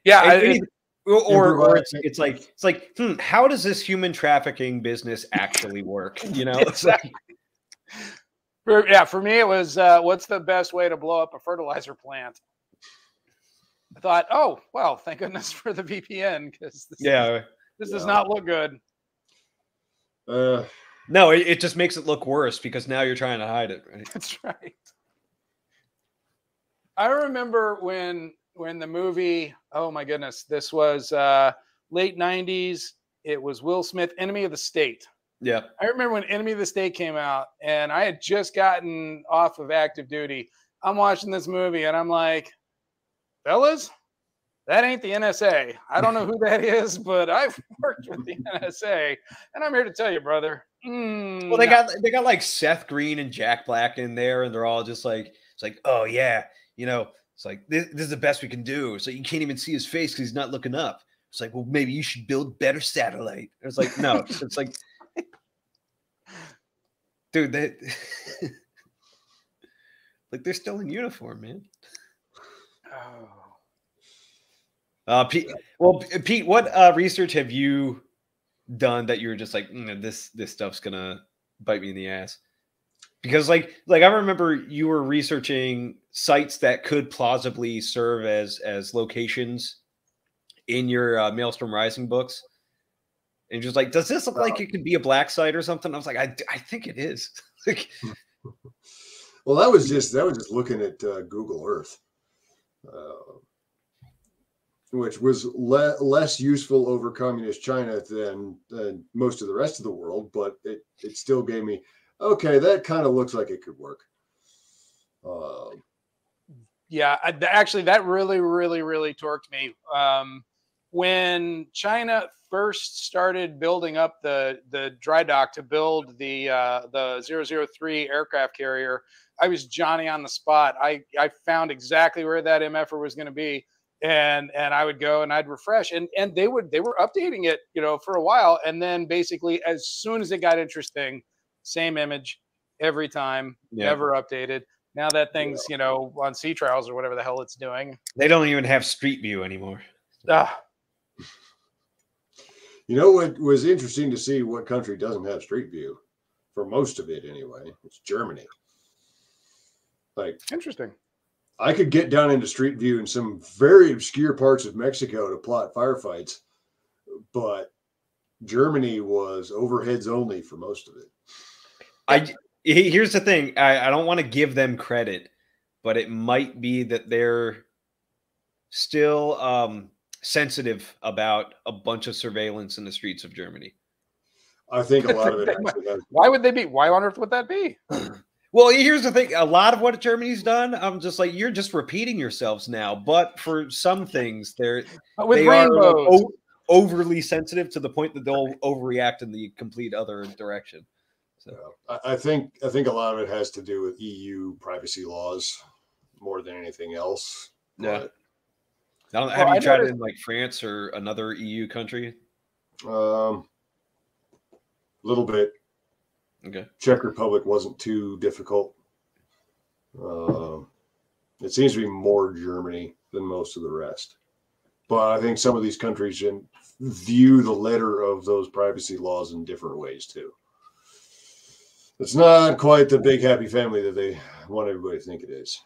Yeah, I- it- or, or, or it's, it's like it's like hmm, how does this human trafficking business actually work? You know, it's like, for, yeah. For me, it was uh, what's the best way to blow up a fertilizer plant? I thought, oh well, thank goodness for the VPN because this, yeah. this does not look good. Uh, No, it, it just makes it look worse because now you're trying to hide it. Right? That's right. I remember when when the movie, oh my goodness, this was uh late 90s. It was Will Smith, Enemy of the State. Yeah. I remember when Enemy of the State came out and I had just gotten off of active duty. I'm watching this movie and I'm like, fellas, that ain't the NSA. I don't know who that is, but I've worked with the NSA, and I'm here to tell you, brother. Mm, well, they got they got like Seth Green and Jack Black in there, and they're all just like, it's like, oh yeah, you know, it's like this, this is the best we can do. So you can't even see his face because he's not looking up. It's like, well, maybe you should build better satellite. It's like, no, it's like, dude, they like they're still in uniform, man. Oh. Uh, Pete, well, Pete, what uh, research have you done that you were just like, mm, this this stuff's gonna bite me in the ass? Because like like I remember you were researching sites that could plausibly serve as as locations in your uh, Maelstrom Rising books, and just like, does this look like it could be a black site or something? I was like, I I think it is. like, well, that was just that was just looking at uh, Google Earth. Uh, which was le- less useful over communist China than, than most of the rest of the world, but it, it still gave me, okay, that kind of looks like it could work. Uh, yeah, actually, that really, really, really torqued me. Um, when China first started building up the the dry dock to build the uh, the 003 aircraft carrier, I was Johnny on the spot. I I found exactly where that MFR was going to be and and I would go and I'd refresh and and they would they were updating it you know for a while and then basically as soon as it got interesting same image every time yeah. never updated. Now that thing's you know on sea trials or whatever the hell it's doing. They don't even have street view anymore. Ah. you know what was interesting to see what country doesn't have street view? For most of it anyway it's Germany. Like interesting I could get down into Street View in some very obscure parts of Mexico to plot firefights, but Germany was overheads only for most of it. I here's the thing. I, I don't want to give them credit, but it might be that they're still um, sensitive about a bunch of surveillance in the streets of Germany. I think a lot of it. Why would they be? Why on earth would that be? Well, here's the thing: a lot of what Germany's done, I'm just like you're just repeating yourselves now. But for some things, they're with they rainbows. are overly sensitive to the point that they'll overreact in the complete other direction. So I think I think a lot of it has to do with EU privacy laws more than anything else. Yeah. But, have well, you tried it in like France or another EU country? Um, a little bit. Okay. Czech Republic wasn't too difficult. Uh, it seems to be more Germany than most of the rest. But I think some of these countries view the letter of those privacy laws in different ways too. It's not quite the big happy family that they want everybody to think it is,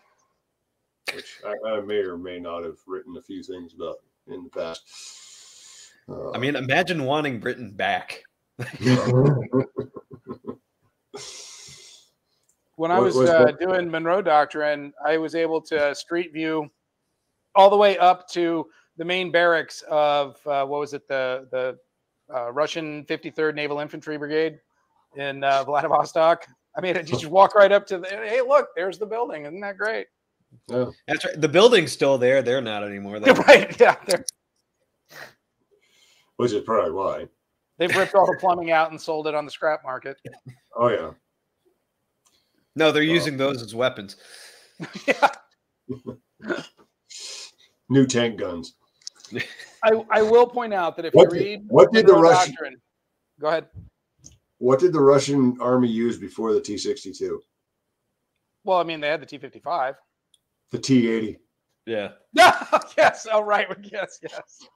which I, I may or may not have written a few things about in the past. Uh, I mean, imagine wanting Britain back. when I was, was uh, doing Monroe Doctrine, I was able to street view all the way up to the main barracks of uh, what was it the the uh, Russian 53rd Naval Infantry Brigade in uh, Vladivostok. I mean, you just walk right up to the hey, look, there's the building. Isn't that great? Yeah, that's right. The building's still there. They're not anymore. They're... right? Yeah, they're... which is probably why they've ripped all the plumbing out and sold it on the scrap market. Oh yeah. No, they're using those as weapons. yeah. New tank guns. I, I will point out that if what you read what did the Russian doctrine, go ahead. What did the Russian army use before the T sixty two? Well, I mean, they had the T fifty five. The T eighty. Yeah. Oh, yes. Oh, right. Yes. Yes.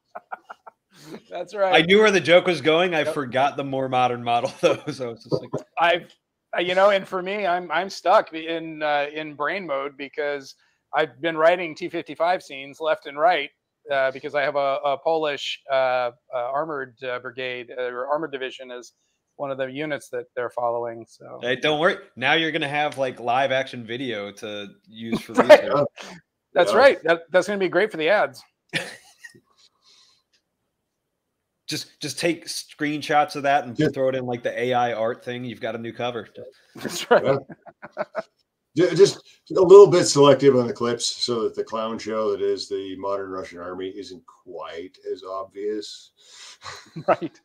That's right. I knew where the joke was going. I yep. forgot the more modern model though. So it's just like I've you know, and for me, I'm I'm stuck in uh, in brain mode because I've been writing T55 scenes left and right uh, because I have a, a Polish uh, uh armored uh, brigade or armored division as one of the units that they're following. So hey, don't worry. Now you're gonna have like live action video to use for right. That's yeah. right. That, that's gonna be great for the ads. just just take screenshots of that and yeah. throw it in like the AI art thing. You've got a new cover. That's right. Yeah. just a little bit selective on the clips so that the clown show that is the modern Russian army isn't quite as obvious. right.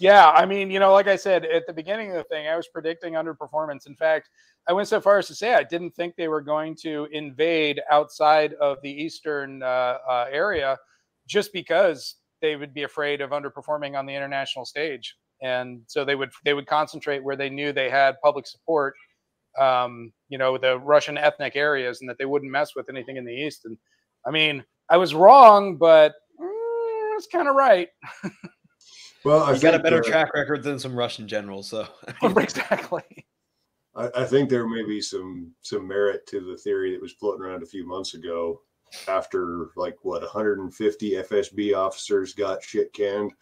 Yeah, I mean, you know, like I said at the beginning of the thing, I was predicting underperformance. In fact, I went so far as to say I didn't think they were going to invade outside of the eastern uh, uh, area just because they would be afraid of underperforming on the international stage. And so they would they would concentrate where they knew they had public support um, you know the russian ethnic areas and that they wouldn't mess with anything in the east. And i mean i was wrong but mm, it's kind of right. Well i've got a better track record than some russian generals so. Exactly. I, I think there may be some some merit to the theory that was floating around a few months ago after like what 150 fsb officers got shit canned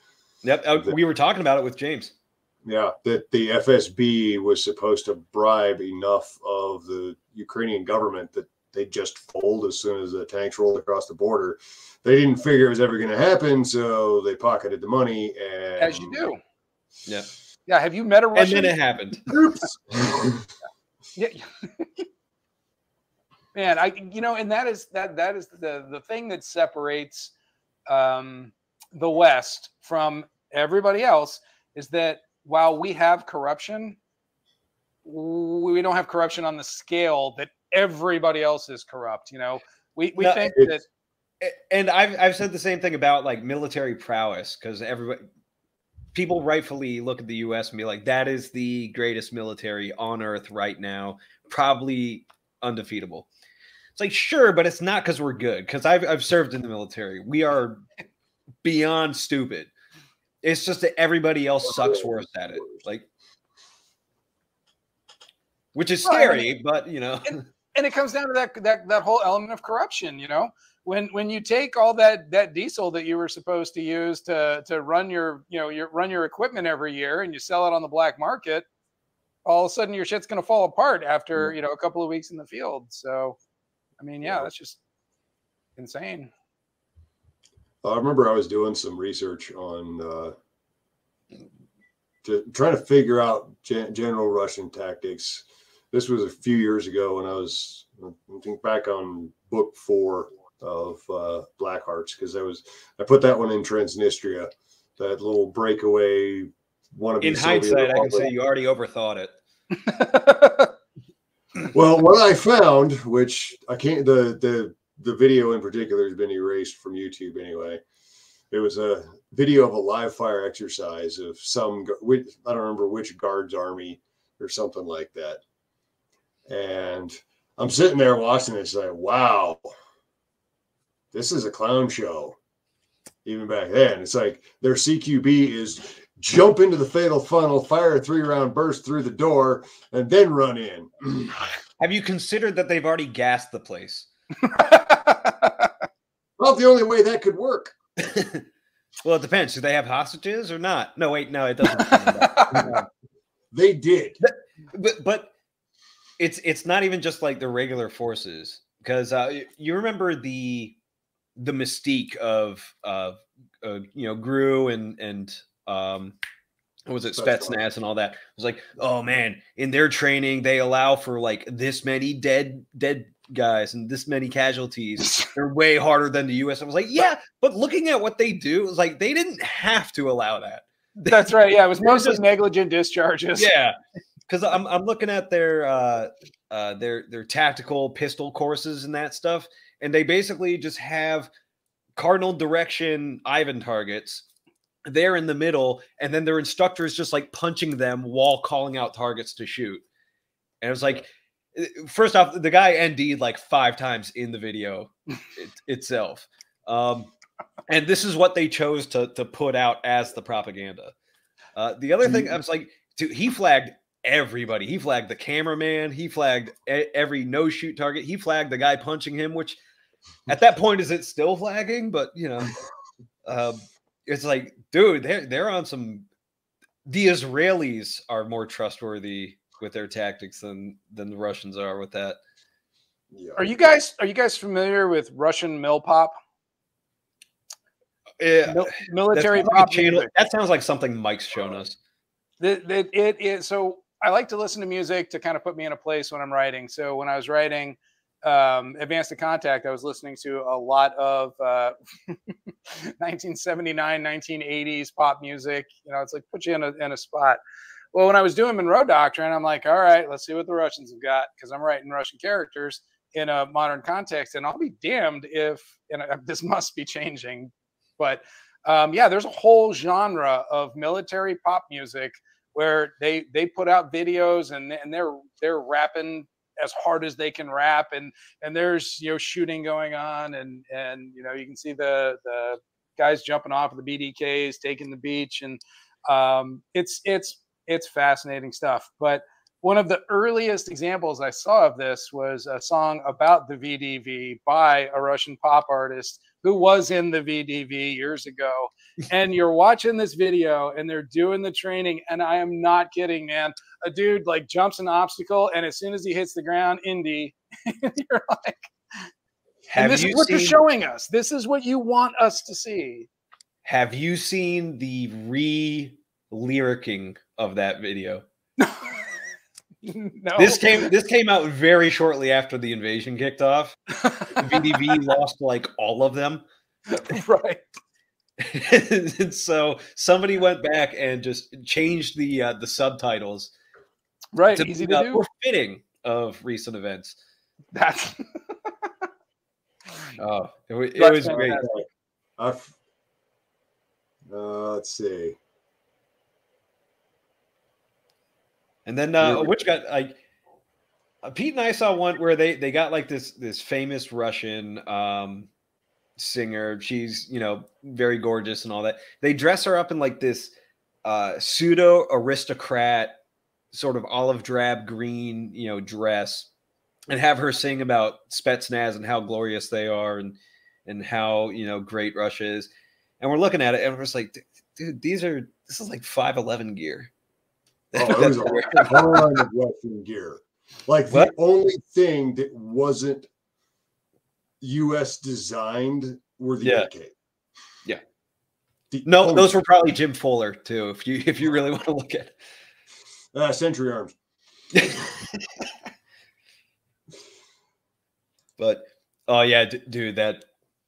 Yep, uh, we were talking about it with James. Yeah, that the FSB was supposed to bribe enough of the Ukrainian government that they just fold as soon as the tanks rolled across the border. They didn't figure it was ever going to happen, so they pocketed the money. And as you do. Yeah. Yeah. Have you met a Russian? And then it happened. Oops. yeah. Man, I you know, and that is that that is the the thing that separates um the West from everybody else is that while we have corruption, we don't have corruption on the scale that everybody else is corrupt. You know, we, we no, think that. And I've, I've said the same thing about like military prowess because everybody, people rightfully look at the US and be like, that is the greatest military on earth right now, probably undefeatable. It's like, sure, but it's not because we're good. Because I've, I've served in the military. We are beyond stupid. It's just that everybody else sucks worse at it. Like, which is scary, right. but you know. And, and, it comes down to that that that whole element of corruption. You know, when when you take all that that diesel that you were supposed to use to to run your you know your run your equipment every year and you sell it on the black market, all of a sudden your shit's going to fall apart after mm. you know a couple of weeks in the field. So, I mean, yeah, that's just insane. I remember I was doing some research on uh, to, trying to figure out gen- general Russian tactics. This was a few years ago when I was I think back on book four of uh, Blackhearts because I was I put that one in Transnistria, that little breakaway one of in hindsight, I can say you already overthought it. well, what I found, which I can't the the the video in particular has been erased from YouTube anyway. It was a video of a live fire exercise of some, I don't remember which guards army or something like that. And I'm sitting there watching it, like, wow, this is a clown show. Even back then, it's like their CQB is jump into the fatal funnel, fire a three round burst through the door, and then run in. Have you considered that they've already gassed the place? well, the only way that could work. well, it depends. Do they have hostages or not? No, wait, no, it doesn't. they did, but but it's it's not even just like the regular forces because uh, you remember the the mystique of uh, uh you know GRU and and um was it Spetsnaz and all that. It was like, oh man, in their training they allow for like this many dead dead guys and this many casualties. They're way harder than the US. I was like, yeah, but looking at what they do, it was like they didn't have to allow that. That's right. Yeah, it was mostly just, negligent discharges. Yeah. Because I'm I'm looking at their uh uh their their tactical pistol courses and that stuff, and they basically just have cardinal direction Ivan targets there in the middle, and then their instructor is just like punching them while calling out targets to shoot. And it was like, first off, the guy ND'd like five times in the video it, itself. Um, and this is what they chose to, to put out as the propaganda. Uh, the other thing, I was like, dude, he flagged everybody. He flagged the cameraman. He flagged every no shoot target. He flagged the guy punching him, which at that point, is it still flagging? But, you know, um, it's like, dude, they're, they're on some. The Israelis are more trustworthy with their tactics than than the Russians are with that. Yeah. Are you guys are you guys familiar with Russian mill pop? Yeah, Mil- military pop. Channel, that sounds like something Mike's shown us. That, that it is so I like to listen to music to kind of put me in a place when I'm writing. So when I was writing um, Advanced to Contact, I was listening to a lot of uh, 1979, 1980s pop music. You know, it's like put you in a, in a spot. Well, when I was doing Monroe Doctrine, I'm like, all right, let's see what the Russians have got because I'm writing Russian characters in a modern context, and I'll be damned if and this must be changing, but um, yeah, there's a whole genre of military pop music where they they put out videos and and they're they're rapping as hard as they can rap and and there's you know shooting going on and and you know you can see the the guys jumping off of the BDKs taking the beach and um, it's it's it's fascinating stuff but one of the earliest examples I saw of this was a song about the VDV by a Russian pop artist who was in the VDV years ago. and you're watching this video and they're doing the training. And I am not kidding, man. A dude like jumps an obstacle and as soon as he hits the ground, Indy, you're like, have and this is what seen, you're showing us. This is what you want us to see. Have you seen the re lyricing of that video? no. This came this came out very shortly after the invasion kicked off. VDV lost like all of them. Right. and so somebody went back and just changed the uh, the subtitles. Right, to, easy to uh, do. More fitting of recent events. That's oh, it, it was great. Uh, let's see. And then uh, which got like uh, Pete and I saw one where they they got like this this famous Russian um, singer. She's you know very gorgeous and all that. They dress her up in like this uh, pseudo aristocrat sort of olive drab green you know dress and have her sing about Spetsnaz and how glorious they are and and how you know great Russia is. And we're looking at it and we're just like, dude, these are this is like 511 gear. Oh, it was a ton of Russian gear. Like what? the only thing that wasn't U.S. designed were the yeah. AK. Yeah. The no, those were probably Jim Fuller too. If you if you really want to look at it. Uh, Century Arms. but oh yeah, d- dude, that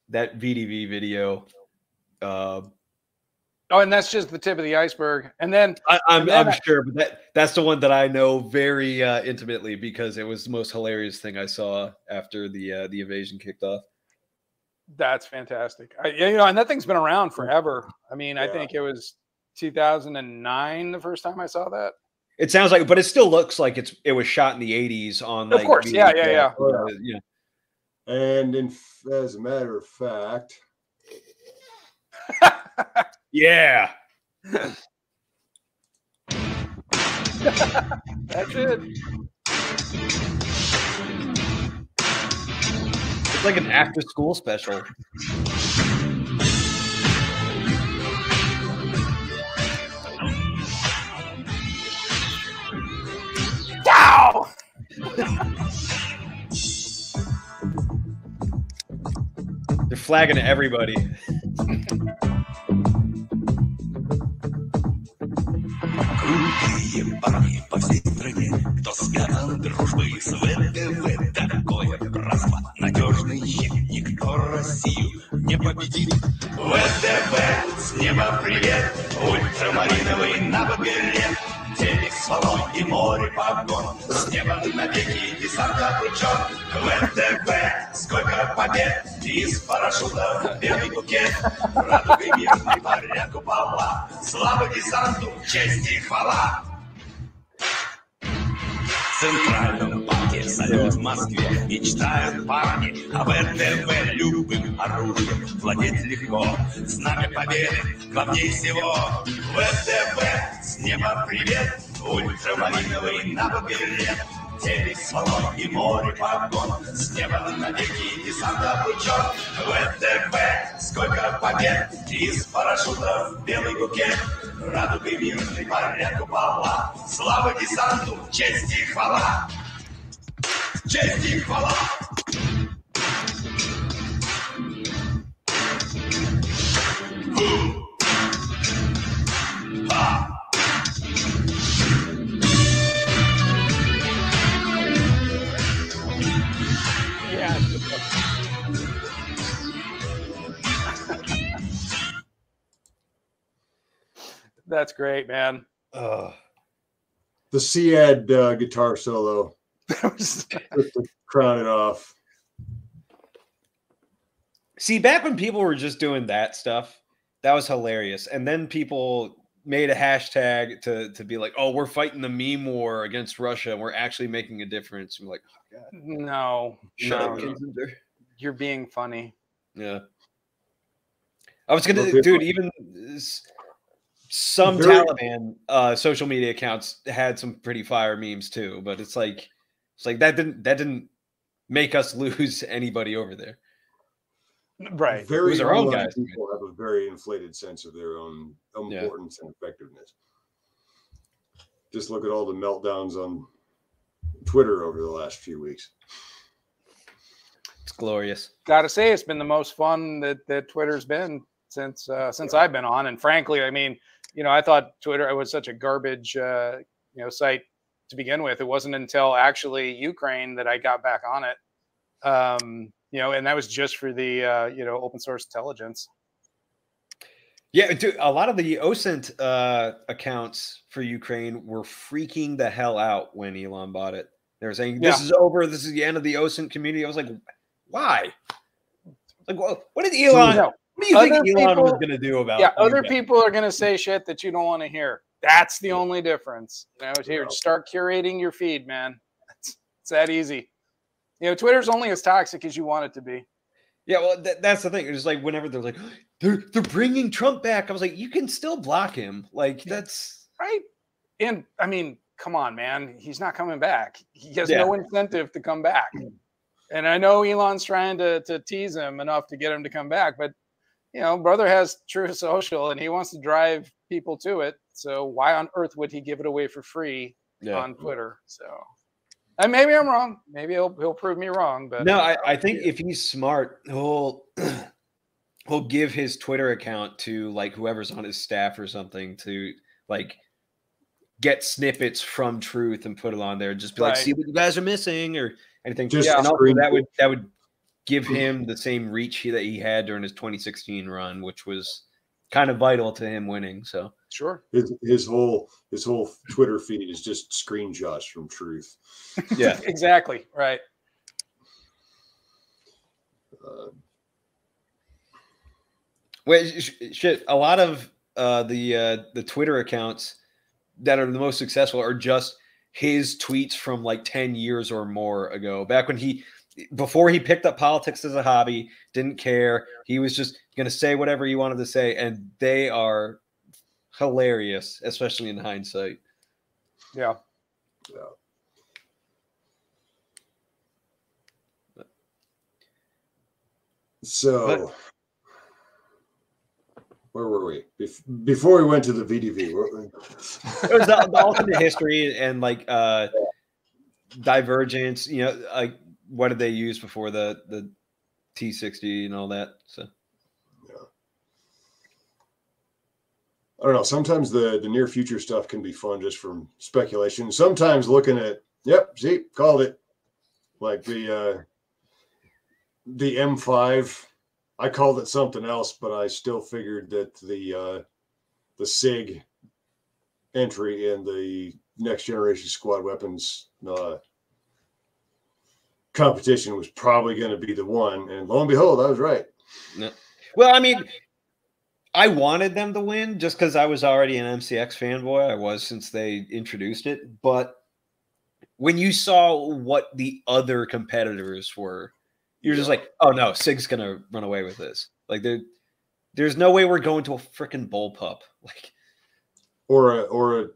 that VDV video. Uh, Oh, and that's just the tip of the iceberg. And then I, am I'm, I'm I, sure, but that that's the one that I know very uh, intimately because it was the most hilarious thing I saw after the uh, the invasion kicked off. That's fantastic. I, you know, and that thing's been around forever. I mean, yeah. I think it was 2009 the first time I saw that. It sounds like, but it still looks like it's it was shot in the 80s on. Like, of course, yeah, yeah, yeah. Uh, yeah. And in, as a matter of fact. Yeah. That's it. It's like an after school special. Wow! They're flagging everybody. Крутые парни по всей стране, кто связан дружбой с ВТВ. Такое братство, надежный щит, никто Россию не победит. ВТВ, с неба привет, ультрамариновый на багре. Телек с волной и море погон, с неба навеки десант обручен. ВТВ, сколько побед, из парашюта белый букет, радугой мирный паря купола, слава десанту, честь и хвала. В Центральном парке салют в Москве. Мечтают парни об РТВ Любым оружием. Владеть легко Знамя победы главней всего. ВТВ с неба привет. Ультрамариновый на победе Телек с волной и море погон С неба навеки десант обручен ВТВ сколько побед. Из парашютов белый букет. Радугой мирной порядку пола. Слава десанту, честь и хвала! Gente falar! That's great, man. Uh, the Sead uh, guitar solo just to crown it off. see, back when people were just doing that stuff, that was hilarious. And then people made a hashtag to to be like, "Oh, we're fighting the meme war against Russia, and we're actually making a difference." And we're like, oh, God, no, shut no, up, Kinzinger. you're being funny. Yeah. I was gonna, Well, people- dude. Even some Very- Taliban uh, social media accounts had some pretty fire memes too, but it's like, it's like that didn't that didn't make us lose anybody over there. Right. Very was our own guys. people have a very inflated sense of their own Yeah. importance and effectiveness. Just look at all the meltdowns on Twitter over the last few weeks. It's glorious. Gotta say, it's been the most fun that that Twitter's been since uh, since I've been on. And frankly, I mean, you know, I thought Twitter was such a garbage, uh, you know, site to begin with. It wasn't until actually Ukraine that I got back on it. Um, you know, and that was just for the uh, you know open source intelligence. Yeah, dude, a lot of the OSINT uh, accounts for Ukraine were freaking the hell out when Elon bought it. They were saying, "This Yeah. is over. This is the end of the OSINT community." I was like, "Why?" Like, well, what did Elon? No, What do you think Other Elon was going to do about? yeah, other people are gonna say shit that you don't want to hear. That's the only difference. You know, here, Yeah. start curating your feed, man. It's, it's that easy. You know, Twitter's only as toxic as you want it to be. Yeah, well, th- that's the thing. It's like whenever they're like, they're they're bringing Trump back. I was like, you can still block him. Like that's right? And I mean, come on, man, he's not coming back. He has Yeah. no incentive to come back. Hmm. And I know Elon's trying to to tease him enough to get him to come back, but you know, brother has True Social, and he wants to drive people to it. So why on earth would he give it away for free yeah. on Twitter? So, and maybe I'm wrong. Maybe he'll he'll prove me wrong. But No, I, I think if he's smart, he'll he'll give his Twitter account to like whoever's on his staff or something to like get snippets from truth and put it on there. Just be like, see what you guys are missing or anything. Just and that would that would give him the same reach he, that he had during his 2016 run, which was kind of vital to him winning. So sure. His, his whole his whole Twitter feed is just screenshots from Truth. yeah, Exactly. Right. Uh, Wait, sh- shit. A lot of uh, the uh, the Twitter accounts that are the most successful are just his tweets from like ten years or more ago. Back when he, before he picked up politics as a hobby, didn't care. He was just gonna say whatever he wanted to say, and they are hilarious, especially in hindsight. Yeah. yeah. So, where were we? Bef- before we went to the VDV, where- It was the, the alternate history and like uh divergence. You know, like what did they use before the the T sixty and all that? So. I don't know. Sometimes the the near future stuff can be fun just from speculation. Sometimes looking at, yep, see, called it. Like the uh the M5. I called it something else, but I still figured that the uh the SIG entry in the next generation squad weapons uh competition was probably going to be the one. And lo and behold, I was right. Well, I mean, I wanted them to win just because I was already an MCX fanboy. I was since they introduced it. But when you saw what the other competitors were, you're just like, oh no, Sig's gonna run away with this. Like there, there's no way we're going to a freaking bullpup. Like or a or a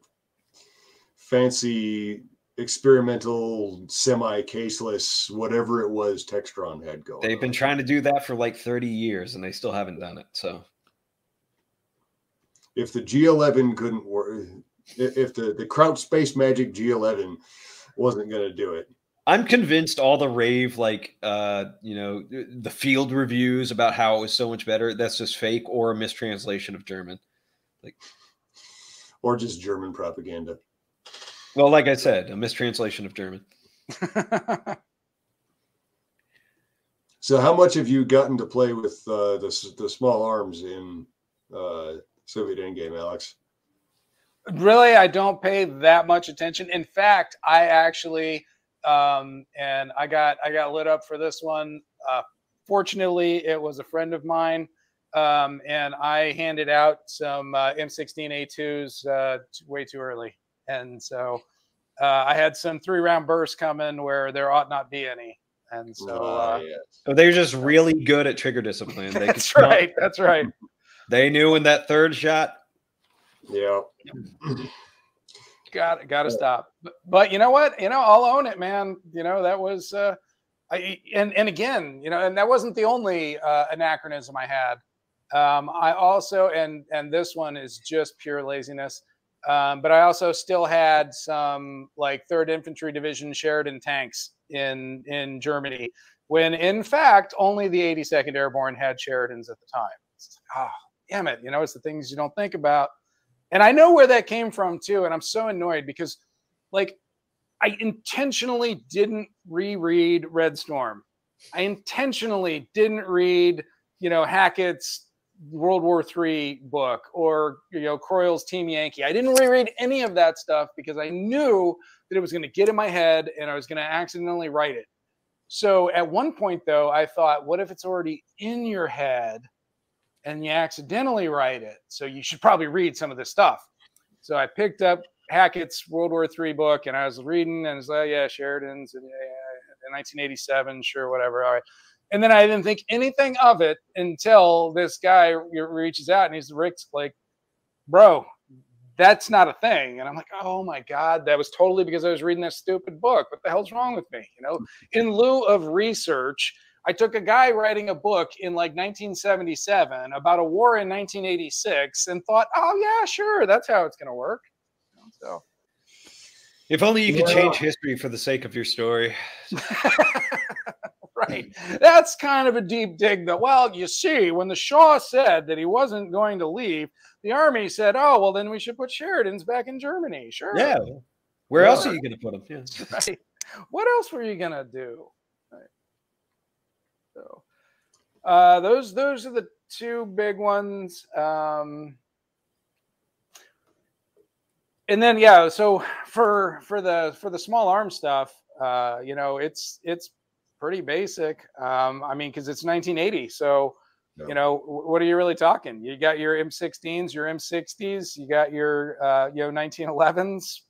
fancy experimental semi caseless whatever it was Textron had going. they've been on. trying to do that for like 30 years and they still haven't done it. So If the G11 couldn't work, if the the Kraut Space Magic G11 wasn't going to do it, I'm convinced all the rave, like uh, you know, the field reviews about how it was so much better, that's just fake or a mistranslation of German. Like, or just German propaganda. Well, like I said, a mistranslation of German. So, how much have you gotten to play with uh, the the small arms in uh, Soviet Endgame, Alex? Really, I don't pay that much attention. In fact, I actually um, and I got I got lit up for this one. Uh, fortunately, it was a friend of mine, um, and I handed out some uh, M16A2s uh, way too early, and so uh, I had some three round bursts coming where there ought not be any, and so uh, yes. So they're just really good at trigger discipline. They could that's smell- right. That's right. They knew in that third shot. Yeah. Got got to stop. But, but you know what? You know, I'll own it, man. You know, that was uh I and and again, you know, and that wasn't the only uh, anachronism I had. Um, I also and and this one is just pure laziness. Um, but I also still had some like Third Infantry Division Sheridan tanks in in Germany, when in fact only the 82nd Airborne had Sheridans at the time. It's like, oh, damn it! You know, it's the things you don't think about. And I know where that came from too. And I'm so annoyed because, like, I intentionally didn't reread Red Storm. I intentionally didn't read, you know, Hackett's World War III book or, you know, Coyle's Team Yankee. I didn't reread any of that stuff because I knew that it was going to get in my head and I was going to accidentally write it. So at one point, though, I thought, what if it's already in your head and you accidentally write it? So you should probably read some of this stuff. So I picked up Hackett's World War III book and I was reading and it's like, yeah, Sheridan's in, in 1987, sure, whatever. All right. And then I didn't think anything of it until this guy reaches out and he's Rick's like, bro, that's not a thing. And I'm like, oh my God, that was totally because I was reading that stupid book. What the hell's wrong with me? You know, in lieu of research, I took a guy writing a book in like 1977 about a war in 1986 and thought, oh yeah, sure, that's how it's going to work. So, If only you could Yeah. change history for the sake of your story. right. That's kind of a deep dig that, well, you see, when the Shah said that he wasn't going to leave, the army said, oh, well, then we should put Sheridan's back in Germany. Sure. Yeah. Where else are you going to put them? Yeah. Right. What else were you going to do? So, uh, those, those are the two big ones. Um, and then yeah so for for the for the small arm stuff uh you know it's it's pretty basic um i mean because it's 1980 so Yeah. you know wh- what are you really talking you got your m16s your m60s you got your uh you know 1911s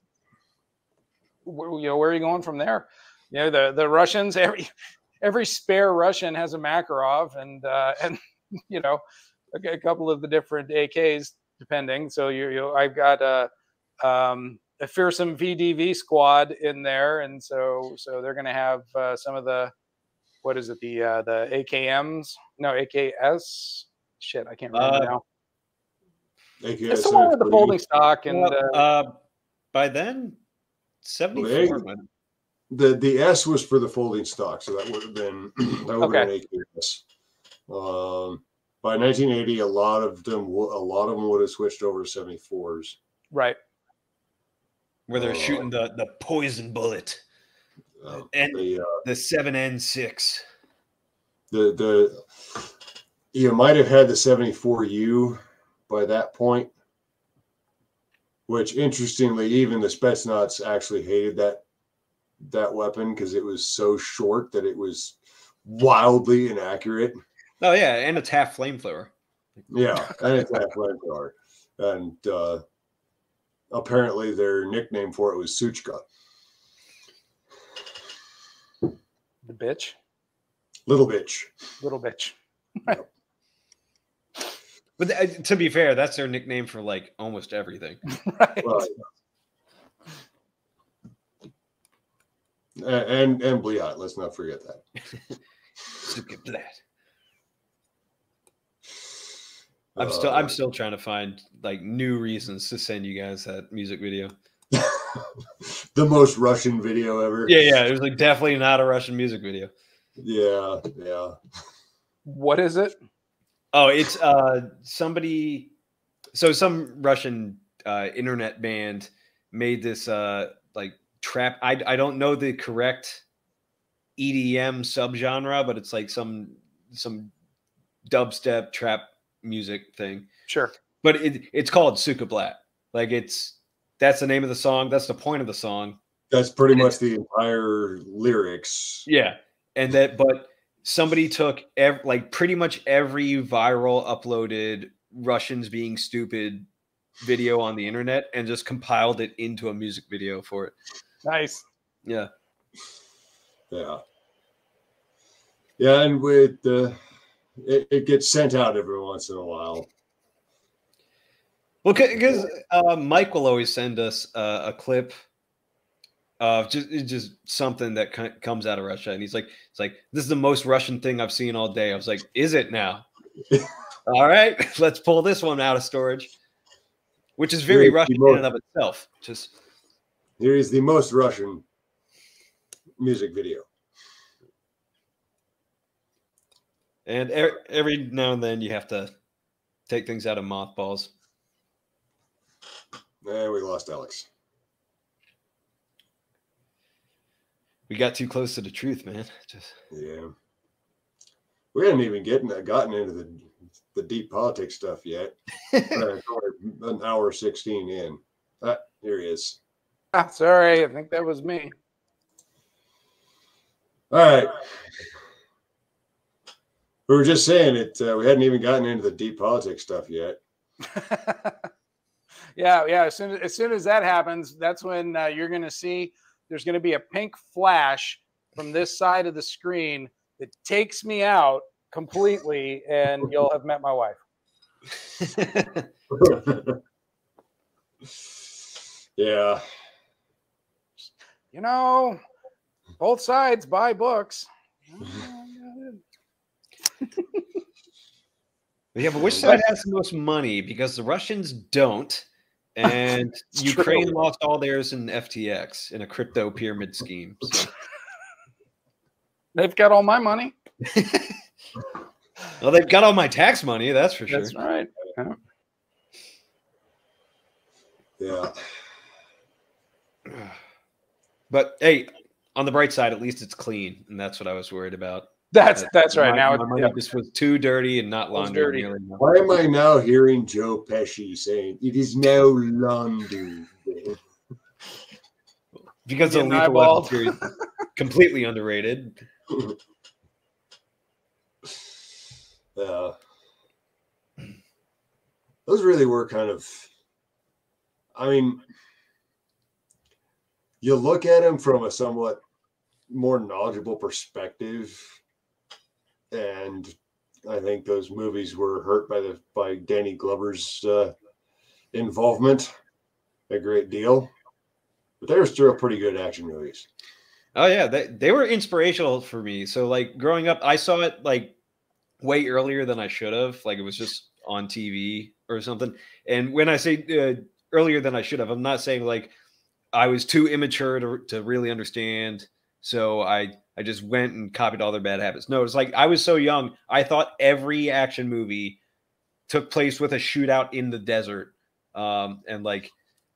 where, you know where are you going from there you know the the russians every every spare russian has a makarov and uh and you know a, a couple of the different ak's depending so you you i've got a um, a fearsome VDV squad in there, and so so they're going to have uh, some of the what is it the uh, the AKMs? No AKS. Shit, I can't remember Uh, now. AKS It's the one with the folding stock and Well, uh, uh, by then, 74. they- might- The the S was for the folding stock, so that would have been that would have been AKS. Um, by 1980, a lot of them a lot of them would have switched over to 74s. right. where they're Uh, shooting the, the poison bullet. Uh, And the uh, the 7N6. the the you might have had the 74U by that point, which interestingly, even the Spetsnaz actually hated that that weapon because it was so short that it was wildly inaccurate. Oh, yeah. And it's half flamethrower. Yeah, and it's that flamethrower. And uh, apparently, their nickname for it was Suchka, The bitch, little bitch. little bitch. But th- to be fair, that's their nickname for like almost everything. right. Right. And and Bliat, let's not forget that. Look at that. I'm still Uh, I'm still trying to find like new reasons to send you guys that music video. the most Russian video ever. Yeah, yeah. It was like definitely not a Russian music video. yeah, yeah. What is it? Oh, it's uh somebody so some Russian uh internet band made this uh like trap I I don't know the correct EDM subgenre, but it's like some some dubstep trap music thing. Sure. But it, it's called Suka Blatt. Like it's that's the name of the song. That's the point of the song. That's pretty much the entire lyrics. Yeah, and that but somebody took ev- like pretty much every viral uploaded Russians being stupid video on the internet and just compiled it into a music video for it. Nice. Yeah. Yeah. Yeah, and with the it, it gets sent out every once in a while. Well, because uh, Mike will always send us uh, a clip of just just something that comes out of Russia, and he's like, "It's like this is the most Russian thing I've seen all day." I was like, "Is it now?" all right, let's pull this one out of storage, which is very Here is Russian in and of itself. Just Here is the most Russian music video. and er- every now and then you have to take things out of mothballs. And we lost Alex. We got too close to the truth, man. Just Yeah. We hadn't even getting gotten into the the deep politics stuff yet. Uh, an hour sixteen in. Ah, here he is. Ah, sorry, I think that was me. All right. We were just saying it. Uh, we hadn't even gotten into the deep politics stuff yet. yeah, yeah. As soon as, as soon as that happens, that's when uh, you're going to see there's going to be a pink flash from this side of the screen that takes me out completely, and you'll have met my wife. yeah. You know, both sides buy books. Yeah, but which side has the most money? Because the Russians don't, and Ukraine true. lost all theirs in FTX in a crypto pyramid scheme. So, They've got all my money. well, they've got all my tax money, that's for sure. That's right. Yeah. But hey, on the bright side, at least it's clean, and that's what I was worried about. That's That that's right. my- now, my it, money yeah. just was too dirty and not It laundered. dirty. nearly. Why am I now hearing Joe Pesci saying it is now laundered? Because the Getting Lethal Weapon series is completely underrated. Uh, those really were kind of. I mean, you look at them from a somewhat more knowledgeable perspective, and I think those movies were hurt by the by Danny Glover's uh, involvement a great deal, but they were still pretty good action movies. Oh yeah, they they were inspirational for me. So like growing up, I saw it like way earlier than I should have. Like it was just on TV or something. And when I say uh, earlier than I should have, I'm not saying like I was too immature to to really understand. So I I just went and copied all their bad habits. No, it's like I was so young. I thought every action movie took place with a shootout in the desert, um, and like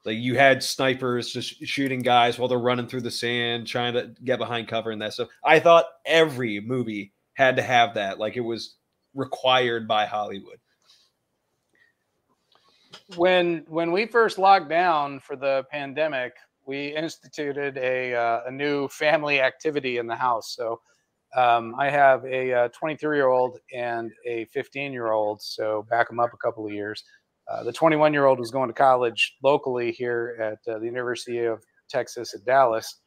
like you had snipers just shooting guys while they're running through the sand trying to get behind cover and that stuff i thought every movie had to have that like it was required by hollywood when when we first locked down for the pandemic, we instituted a uh, a new family activity in the house. So um, I have a 23 year old and a 15 year old. So back them up a couple of years. Uh, the 21 year old was going to college locally here at uh, the University of Texas at Dallas.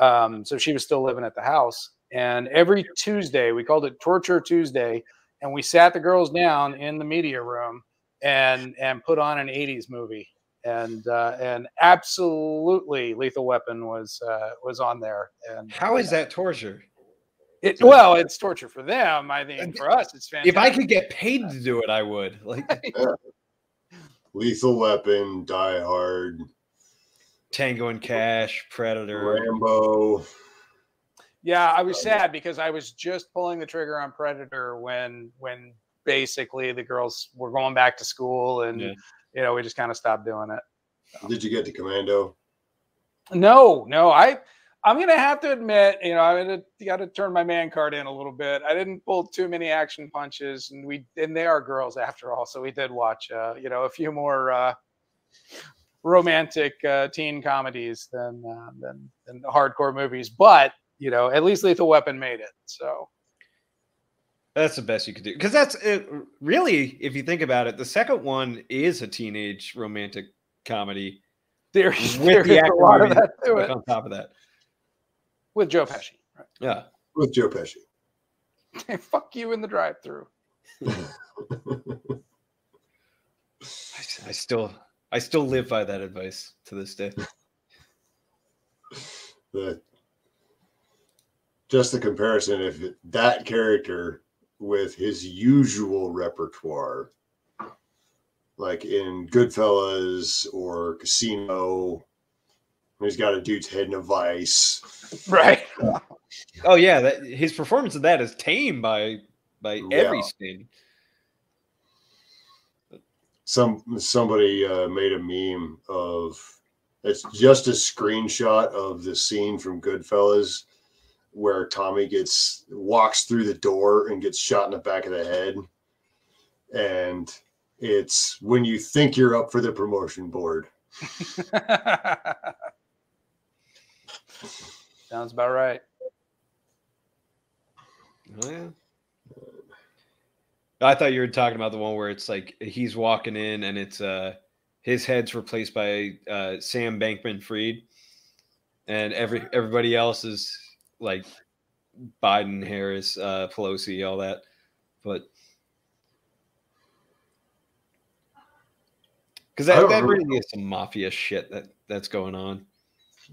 Um, so she was still living at the house. And every Tuesday, we called it Torture Tuesday, and we sat the girls down in the media room and and put on an 80s movie and uh, and absolutely lethal weapon was uh, was on there and how is that torture? It well it's torture for them i think for us it's fantastic if i could get paid to do it i would like Lethal Weapon, Die Hard, tango and cash predator. Rambo. yeah i was sad because i was just pulling the trigger on predator when when basically the girls were going back to school and Yeah. You know we just kind of stopped doing it Did you get to Commando? No, no, I I'm gonna have to admit, you know, gonna got to turn my man card in a little bit. I didn't pull too many action punches, and we and they are girls after all, so we did watch, uh, you know, a few more uh, romantic uh, teen comedies than, uh, than than hardcore movies. But you know, at least Lethal Weapon made it. So That's the best you could do because that's it, really, if you think about it, the second one is a teenage romantic comedy there, with there the is a lot of that to it on top of that. with Joe Pesci. Yeah, with Joe Pesci. Right? Fuck you in the drive-through. I, I still, I still live by that advice to this day. the just the comparison if that character with his usual repertoire like in goodfellas or casino he's got a dude's head in a vice Right. Oh yeah, that his performance of that is tame by by every Yeah. scene. some somebody uh, made a meme of it's just a screenshot of the scene from goodfellas where tommy gets walks through the door and gets shot in the back of the head and it's when you think you're up for the promotion board Sounds about right. Oh yeah. I thought you were talking about the one where it's like he's walking in and it's uh his head's replaced by uh Sam Bankman-Fried and every everybody else is like Biden, Harris, uh Pelosi, all that. But because that, that remember- really is some mafia shit that that's going on.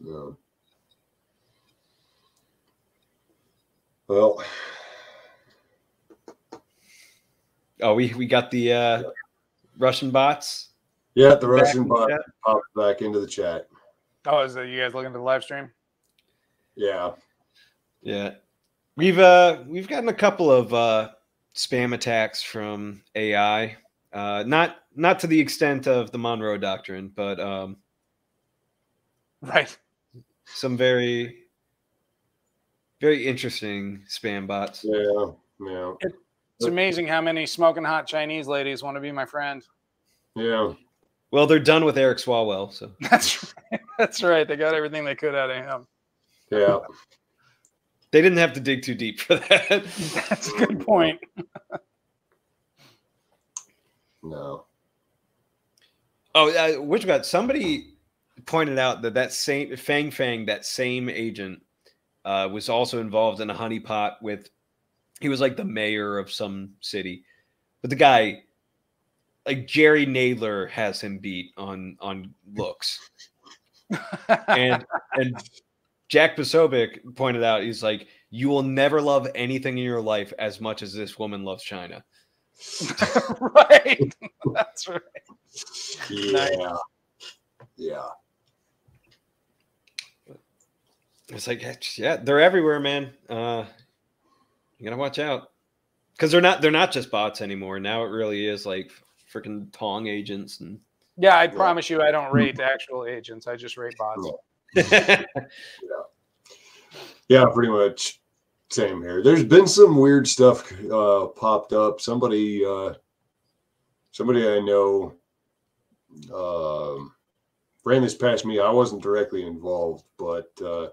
Yeah. well Oh, we we got the uh Russian bots. yeah the russian in the bot popped back into the chat Oh, is that you guys looking at the live stream? yeah Yeah. We've uh we've gotten a couple of uh spam attacks from AI. Uh not not to the extent of the Monroe doctrine, but um Right. some very very interesting spam bots. yeah yeah It's amazing how many smoking hot Chinese ladies want to be my friend. yeah Well, they're done with Eric Swalwell, so That's right. That's right. They got everything they could out of him. yeah they didn't have to dig too deep for that. That's a good point. no Oh, uh, which got somebody pointed out that that same Fang Fang, that same agent, uh, was also involved in a honeypot with. He was like the mayor of some city, but the guy, like Jerry Nadler, has him beat on on looks, and and Jack Posobiec pointed out he's like, you will never love anything in your life as much as this woman loves China. right. That's right. yeah yeah It's like, yeah, they're everywhere, man. Uh, you gotta watch out because they're not they're not just bots anymore. Now it really is like freaking Tong agents and. Yeah, I promise you, I don't rate actual agents. I just rate bots. Yeah, pretty much same here. There's been some weird stuff uh, popped up. Somebody, uh, somebody I know, um, ran this past me. I wasn't directly involved, but uh,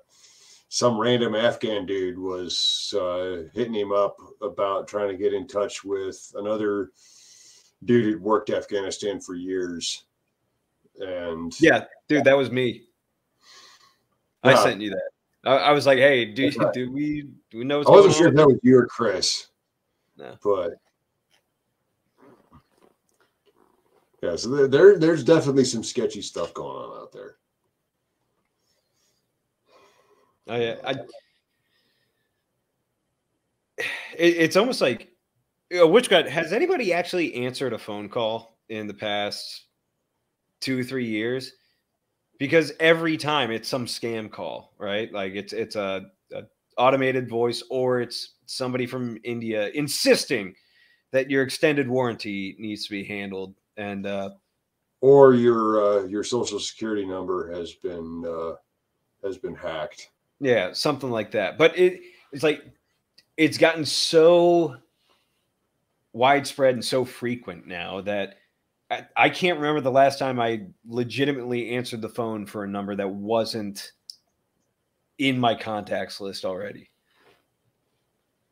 some random Afghan dude was uh, hitting him up about trying to get in touch with another dude who'd worked Afghanistan for years. And yeah, dude, that was me. I sent you that. I, I was like, hey, do, right. do we do we know what's I wasn't sure going if that was you or Chris. No. But yeah, so there, there there's definitely some sketchy stuff going on out there. Oh, on? I, I, it, it's almost like, uh, which got has anybody actually answered a phone call in the past two three years? Because every time it's some scam call, right? Like it's it's a, a automated voice or it's somebody from India insisting that your extended warranty needs to be handled. And uh, Or your uh, your social security number has been uh, has been hacked. Yeah, something like that. But it it's like it's gotten so widespread and so frequent now that I, I can't remember the last time I legitimately answered the phone for a number that wasn't in my contacts list already.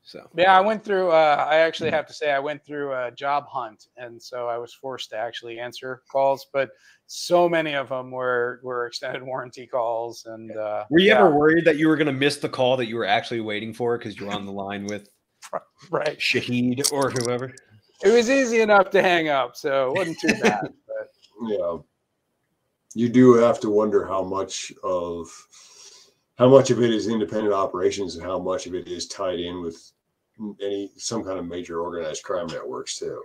So Yeah, I went through. Uh, I actually have to say I went through a job hunt, and so I was forced to actually answer calls. But so many of them were were extended warranty calls, and uh, were you yeah, ever worried that you were going to miss the call that you were actually waiting for because you were on the line with right? Shahid or whoever? It was easy enough to hang up, so it wasn't too bad. But Yeah. You do have to wonder how much of how much of it is independent operations and how much of it is tied in with any some kind of major organized crime networks too.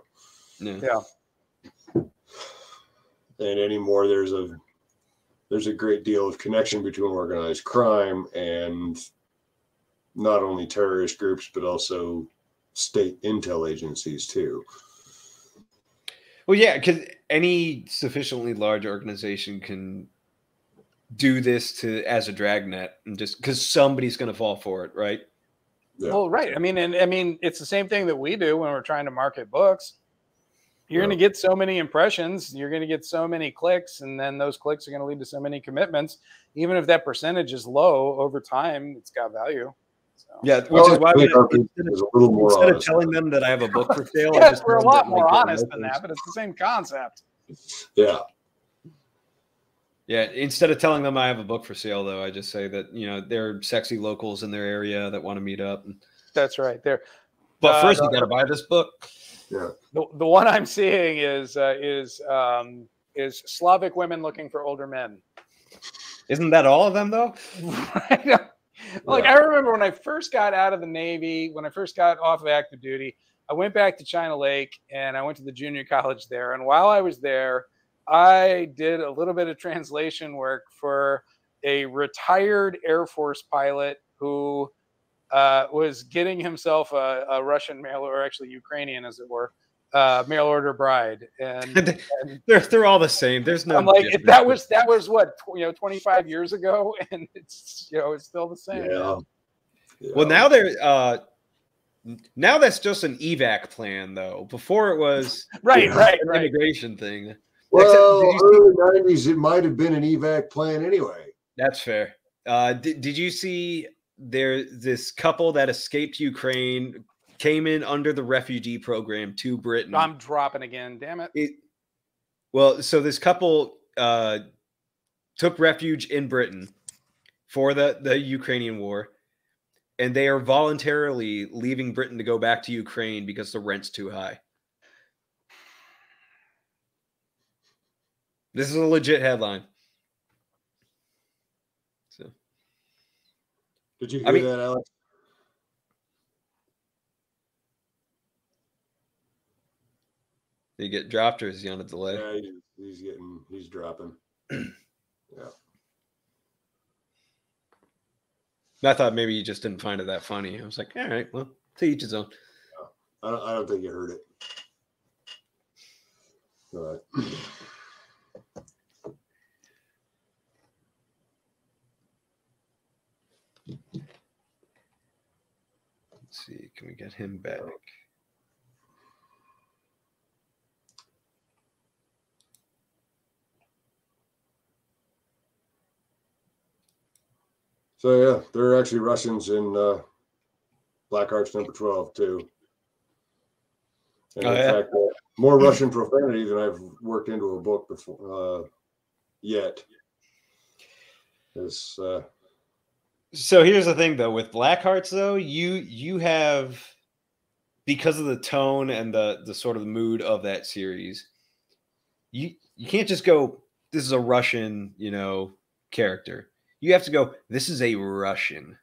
Yeah. yeah, And anymore there's a there's a great deal of connection between organized crime and not only terrorist groups but also state intel agencies too. Well, yeah, because any sufficiently large organization can do this to as a dragnet and just because somebody's going to fall for it, right? Yeah. well, right. I mean, and I mean, it's the same thing that we do when we're trying to market books. You're going to get so many impressions, you're going to get so many clicks, and then those clicks are going to lead to so many commitments. Even if that percentage is low over time, it's got value. So. Yeah, which Well, is why we, think instead, is of, a little more instead of telling them that I have a book for sale, Yes, we're a lot more honest than that, but it's the same concept. Yeah. Yeah, instead of telling them I have a book for sale, though, I just say that you know they're sexy locals in their area that want to meet up. That's right. There, But Uh, first, the- you got to buy this book. Yeah. the, the one I'm seeing is uh, is um, is Slavic women looking for older men. Isn't that all of them though? Right? like I remember when I first got out of the Navy, when I first got off of active duty, I went back to China Lake and I went to the junior college there. And while I was there, I did a little bit of translation work for a retired Air Force pilot who uh, was getting himself a, a Russian mail or actually Ukrainian, as it were, uh, mail order bride. And, and they're they're all the same. There's no. I'm like, difference. that was that was what tw- you know, 25 years ago, and it's you know, it's still the same. Yeah. Well, now they're uh, now that's just an evac plan, though. Before it was Right, right, an right. immigration thing. Well, did you early nineties, it might have been an evac plan anyway. That's fair. Uh, did, did you see there this couple that escaped Ukraine came in under the refugee program to Britain? I'm dropping again. Damn it. It, well, so this couple uh, took refuge in Britain for the, the Ukrainian war, and they are voluntarily leaving Britain to go back to Ukraine because the rent's too high. This is a legit headline. So Did you I hear mean- that, Alex? Did he get dropped or is he on a delay? Yeah, he's, he's getting, he's dropping. Yeah. I thought maybe you just didn't find it that funny. I was like, all right, well, to each his own. I don't, I don't think you heard it. All right. Let's see, can we get him back? Oh. So yeah, there are actually Russians in uh, Blackhearts number twelve too. And Oh, in yeah? fact, uh, more Russian profanity than I've worked into a book before uh, yet. This uh, So here's the thing though, with Blackhearts though, you you have because of the tone and the the sort of mood of that series, you you can't just go, this is a Russian, you know, character. You have to go, this is a Russian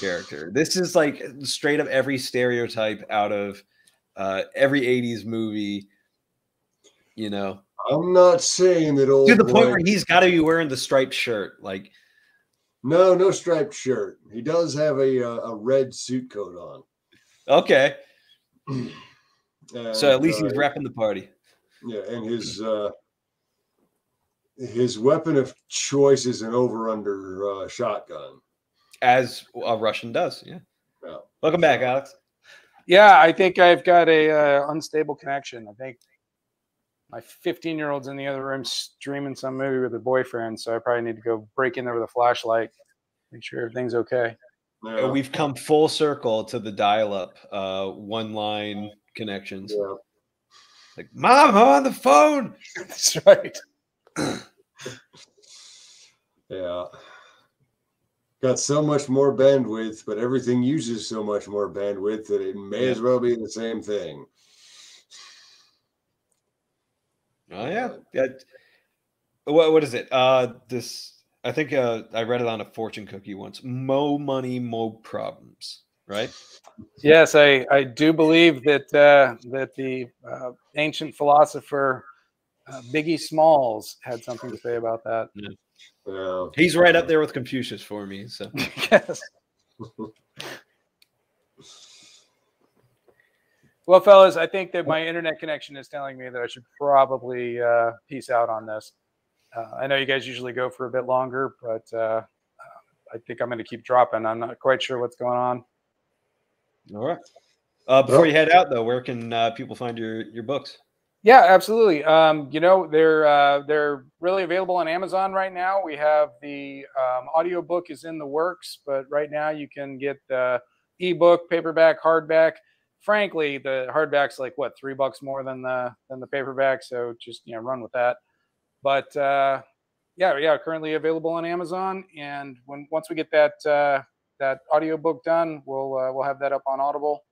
character. This is like straight up every stereotype out of uh every 80s movie, you know. I'm not saying that old To the point where he's got to be wearing the striped shirt. Like, no, no striped shirt. He does have a uh, a red suit coat on. okay. And, So at least he's uh, repping the party. Yeah, and his uh his weapon of choice is an over under uh, shotgun. as a Russian does. Yeah. Yeah. Welcome back, Alex. Yeah, I think I've got a uh, unstable connection. I think my 15 year old's in the other room streaming some movie with her boyfriend, so I probably need to go break in there with a flashlight, make sure everything's okay. Yeah. We've come full circle to the dial-up uh, one-line connections. Yeah. Like, mom, I'm on the phone. That's right. Yeah. Got so much more bandwidth, but everything uses so much more bandwidth that it may as well be the same thing. Oh yeah, yeah. What what is it? Uh, this I think uh, I read it on a fortune cookie once. Mo money, mo problems. Right? Yes, I, I do believe that uh, that the uh, ancient philosopher uh, Biggie Smalls had something to say about that. Yeah. He's right up there with Confucius for me. So yes. Well, fellas, I think that my internet connection is telling me that I should probably uh, peace out on this. Uh, I know you guys usually go for a bit longer, but uh, I think I'm going to keep dropping. I'm not quite sure what's going on. all right. Uh, before Well- you head out though, where can uh, people find your your books? Yeah, absolutely. Um, you know, they're uh, they're really available on Amazon right now. We have the um, audiobook is in the works, but right now you can get the ebook, paperback, hardback. Frankly, the hardback's like what three bucks more than the than the paperback, so just you know run with that. But uh, yeah, yeah, currently available on Amazon, and when once we get that uh, that audiobook done, we'll uh, we'll have that up on Audible.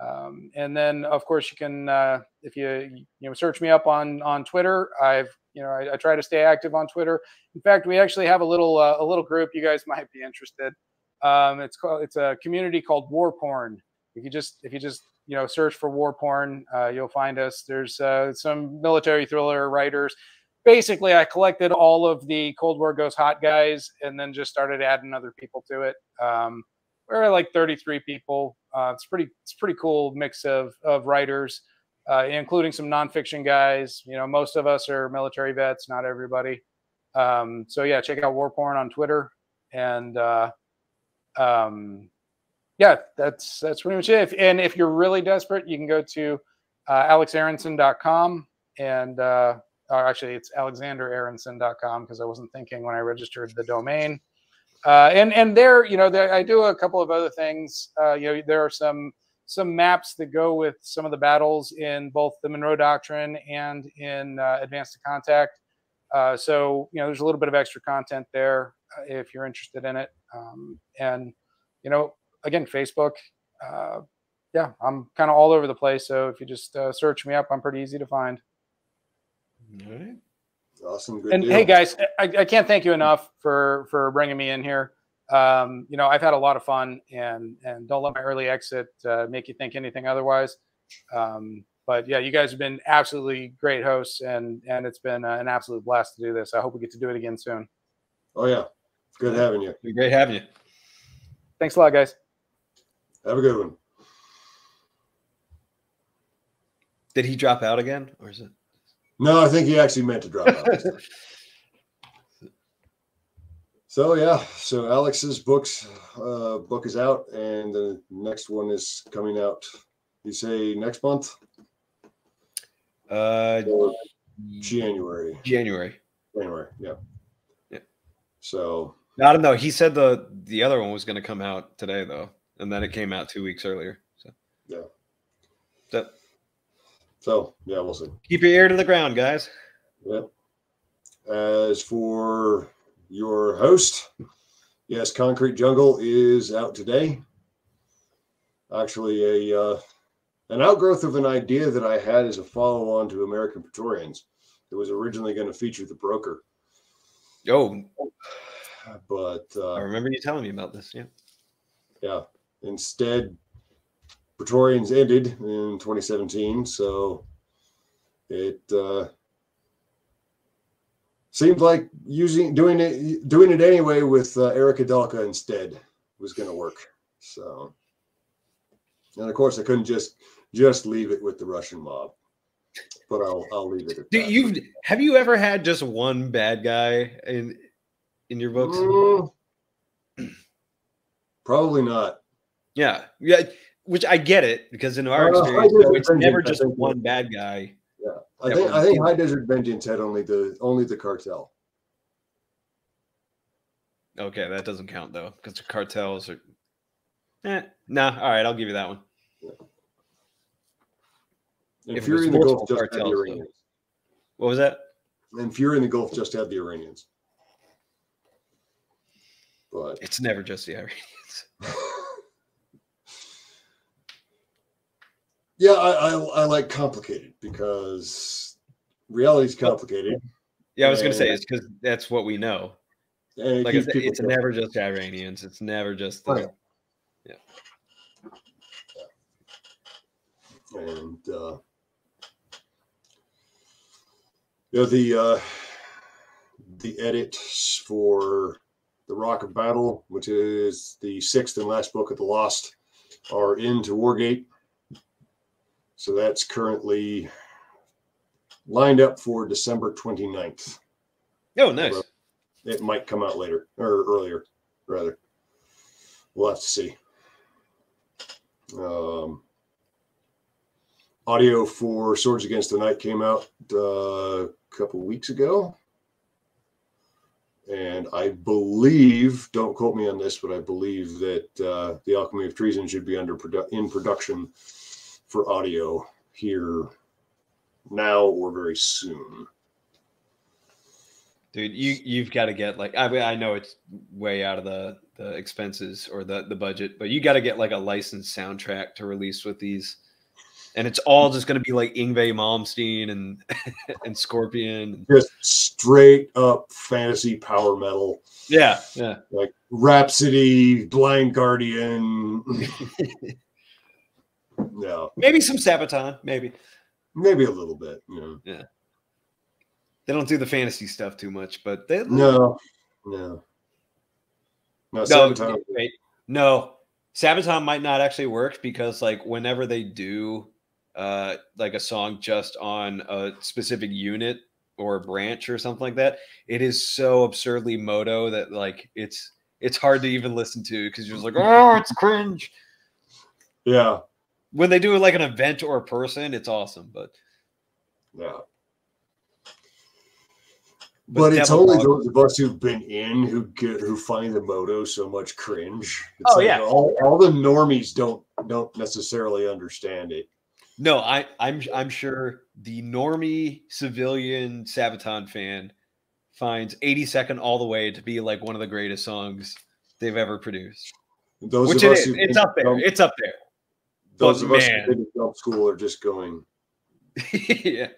Um, and then, of course, you can uh, if you you know search me up on on Twitter. I've you know I, I try to stay active on Twitter. In fact, we actually have a little uh, a little group. You guys might be interested. Um, it's called it's a community called War Porn. If you just if you just you know search for War Porn, uh, you'll find us. There's uh, some military thriller writers. Basically, I collected all of the Cold War Goes Hot guys, and then just started adding other people to it. Um, we're like 33 people. Uh, it's pretty it's pretty cool mix of of writers, uh, including some nonfiction guys. You know, most of us are military vets, not everybody. Um, so yeah, check out War Porn on Twitter, and uh, um, yeah, that's that's pretty much it. And if you're really desperate, you can go to uh, alexaronson.com and uh, or actually it's alexanderaronson.com because I wasn't thinking when I registered the domain. Uh, and and there, you know, there, I do a couple of other things. Uh, you know, there are some some maps that go with some of the battles in both the Monroe Doctrine and in uh, Advanced to Contact. Uh, so you know, there's a little bit of extra content there uh, if you're interested in it. Um, and you know, again, Facebook. Uh, yeah, I'm kind of all over the place. So if you just search me up, I'm pretty easy to find. All right. Awesome. Good and deal. hey guys I, I can't thank you enough for for bringing me in here um, you know i've had a lot of fun and and don't let my early exit uh, make you think anything otherwise um, but yeah you guys have been absolutely great hosts and and it's been uh, an absolute blast to do this i hope we get to do it again soon Oh yeah. Good having you. Be great having you. thanks a lot guys Have a good one. Did he drop out again, or is it? No, I think he actually meant to drop out. so yeah, so Alex's books uh, book is out, and the next one is coming out. You say next month Uh, or January? January. January, yeah. Yeah. So I don't know. He said the the other one was going to come out today though, and then it came out two weeks earlier. So yeah, that, so yeah, we'll see. keep your ear to the ground, guys. Yep. As for your host, yes, Concrete Jungle is out today. Actually, a uh, an outgrowth of an idea that I had as a follow-on to American Praetorians. It was originally going to feature the broker, Oh, but I uh, remember you telling me about this. Yeah. yeah, instead, Praetorians ended in 2017, so it uh, seemed like using doing it doing it anyway with uh, Eric Adalka instead was going to work. So, and of course, I couldn't just just leave it with the Russian mob, but I'll I'll leave it at Do you have you ever had just one bad guy in in your books? Mm, probably not. Yeah, yeah. Which I get it because in our Uh, experience, though, it's never just one bad guy. I think I think High Desert Vengeance had only the only the cartel. Okay, that doesn't count though, because the cartels are. Eh, nah. All right, I'll give you that one. And If Fury was in the Gulf just the cartels, though. Iranians. What was that? And Fury in the Gulf just had the Iranians. But It's never just the Iranians. yeah, I, I I like complicated because reality's complicated. Yeah, I was gonna say Yeah. it's because that's what we know. It Like I keeps it's never just Iranians. It's never just the. Right. and uh, you know the uh, the edits for the Rock of Battle, which is the sixth and last book of the Lost, are into Wargate. So that's currently lined up for December 29th. Oh, nice. It might come out later or earlier, rather. We'll have to see. Um, audio for Swords Against the Night came out uh, a couple weeks ago. And I believe, don't quote me on this, but I believe that uh, The Alchemy of Treason should be under produ- in production for audio here now or very soon. Dude, you you've got to get like I mean, I know it's way out of the the expenses or the the budget, but you got to get like a licensed soundtrack to release with these, and it's all just going to be like Yngwie Malmsteen and and Scorpion. Just straight up fantasy power metal. Yeah, yeah. like Rhapsody, Blind Guardian. no, Maybe some Sabaton. Maybe maybe a little bit. You know. they don't do the fantasy stuff too much, but they No, no, no. no Sabaton- wait, no. Sabaton might not actually work because like whenever they do uh like a song just on a specific unit or a branch or something like that, it is so absurdly moto that like it's it's hard to even listen to because you're just like, oh, it's cringe. yeah, When they do it like an event or a person, it's awesome. But yeah. But But, it's only Dog- those of us who've been in who get who find the moto so much cringe. It's Oh, yeah. all, all the normies don't don't necessarily understand it. no, I I'm I'm sure the normie civilian Sabaton fan finds 80 second all the way to be like one of the greatest songs they've ever produced. Those Which of it us is. who've It's been up there. to It's up there. Those but of us man. been to jump school are just going. yeah.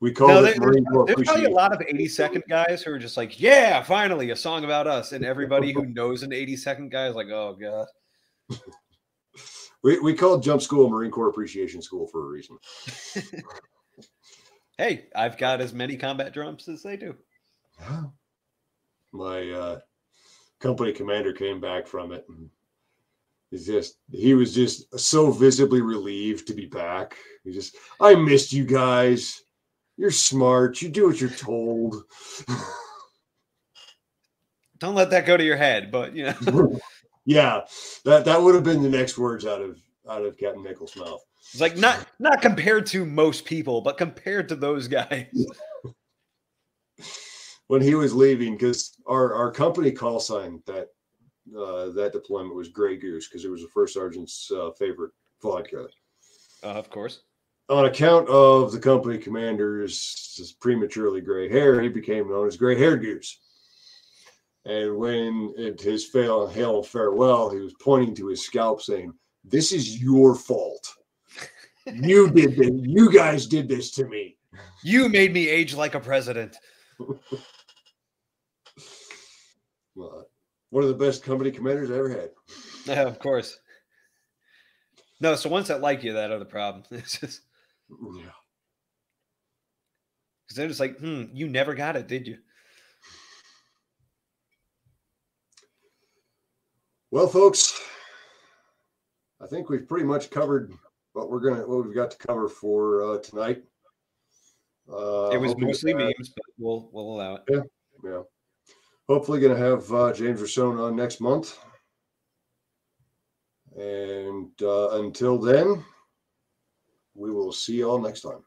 We call No, it Marine Corps there's probably a lot of 80 second guys who are just like, yeah, finally a song about us. And everybody who knows an 80 second guy is like, oh God. We, we call Jump School Marine Corps Appreciation School for a reason. Hey, I've got as many combat drums as they do. My uh, company commander came back from it. And just he was just so visibly relieved to be back. He just, I missed you guys. You're smart. You do what you're told. Don't let that go to your head, but you know, yeah, that that would have been the next words out of out of Captain Nichols' mouth. it's like not not compared to most people, but compared to those guys. when he was leaving because our, our company call sign that uh, that deployment was Grey Goose because it was the first sergeant's uh, favorite vodka. Uh, of course. On account of the company commander's prematurely gray hair, he became known as Gray Haired Goose. And when at his fail, hail farewell, he was pointing to his scalp, saying, "This is your fault. You did this. You guys did this to me." You made me age like a president. Uh, one of the best company commanders I ever had. Yeah, of course. No, so ones that like you, that are the problem. It's just Yeah. because they're just like, hmm, you never got it, did you? Well, folks, I think we've pretty much covered what we're gonna what we've got to cover for uh, tonight. Uh, it was mostly memes, but we'll we'll allow it. Yeah, hopefully gonna have uh, James Rosone on next month. And uh, until then, we will see y'all next time.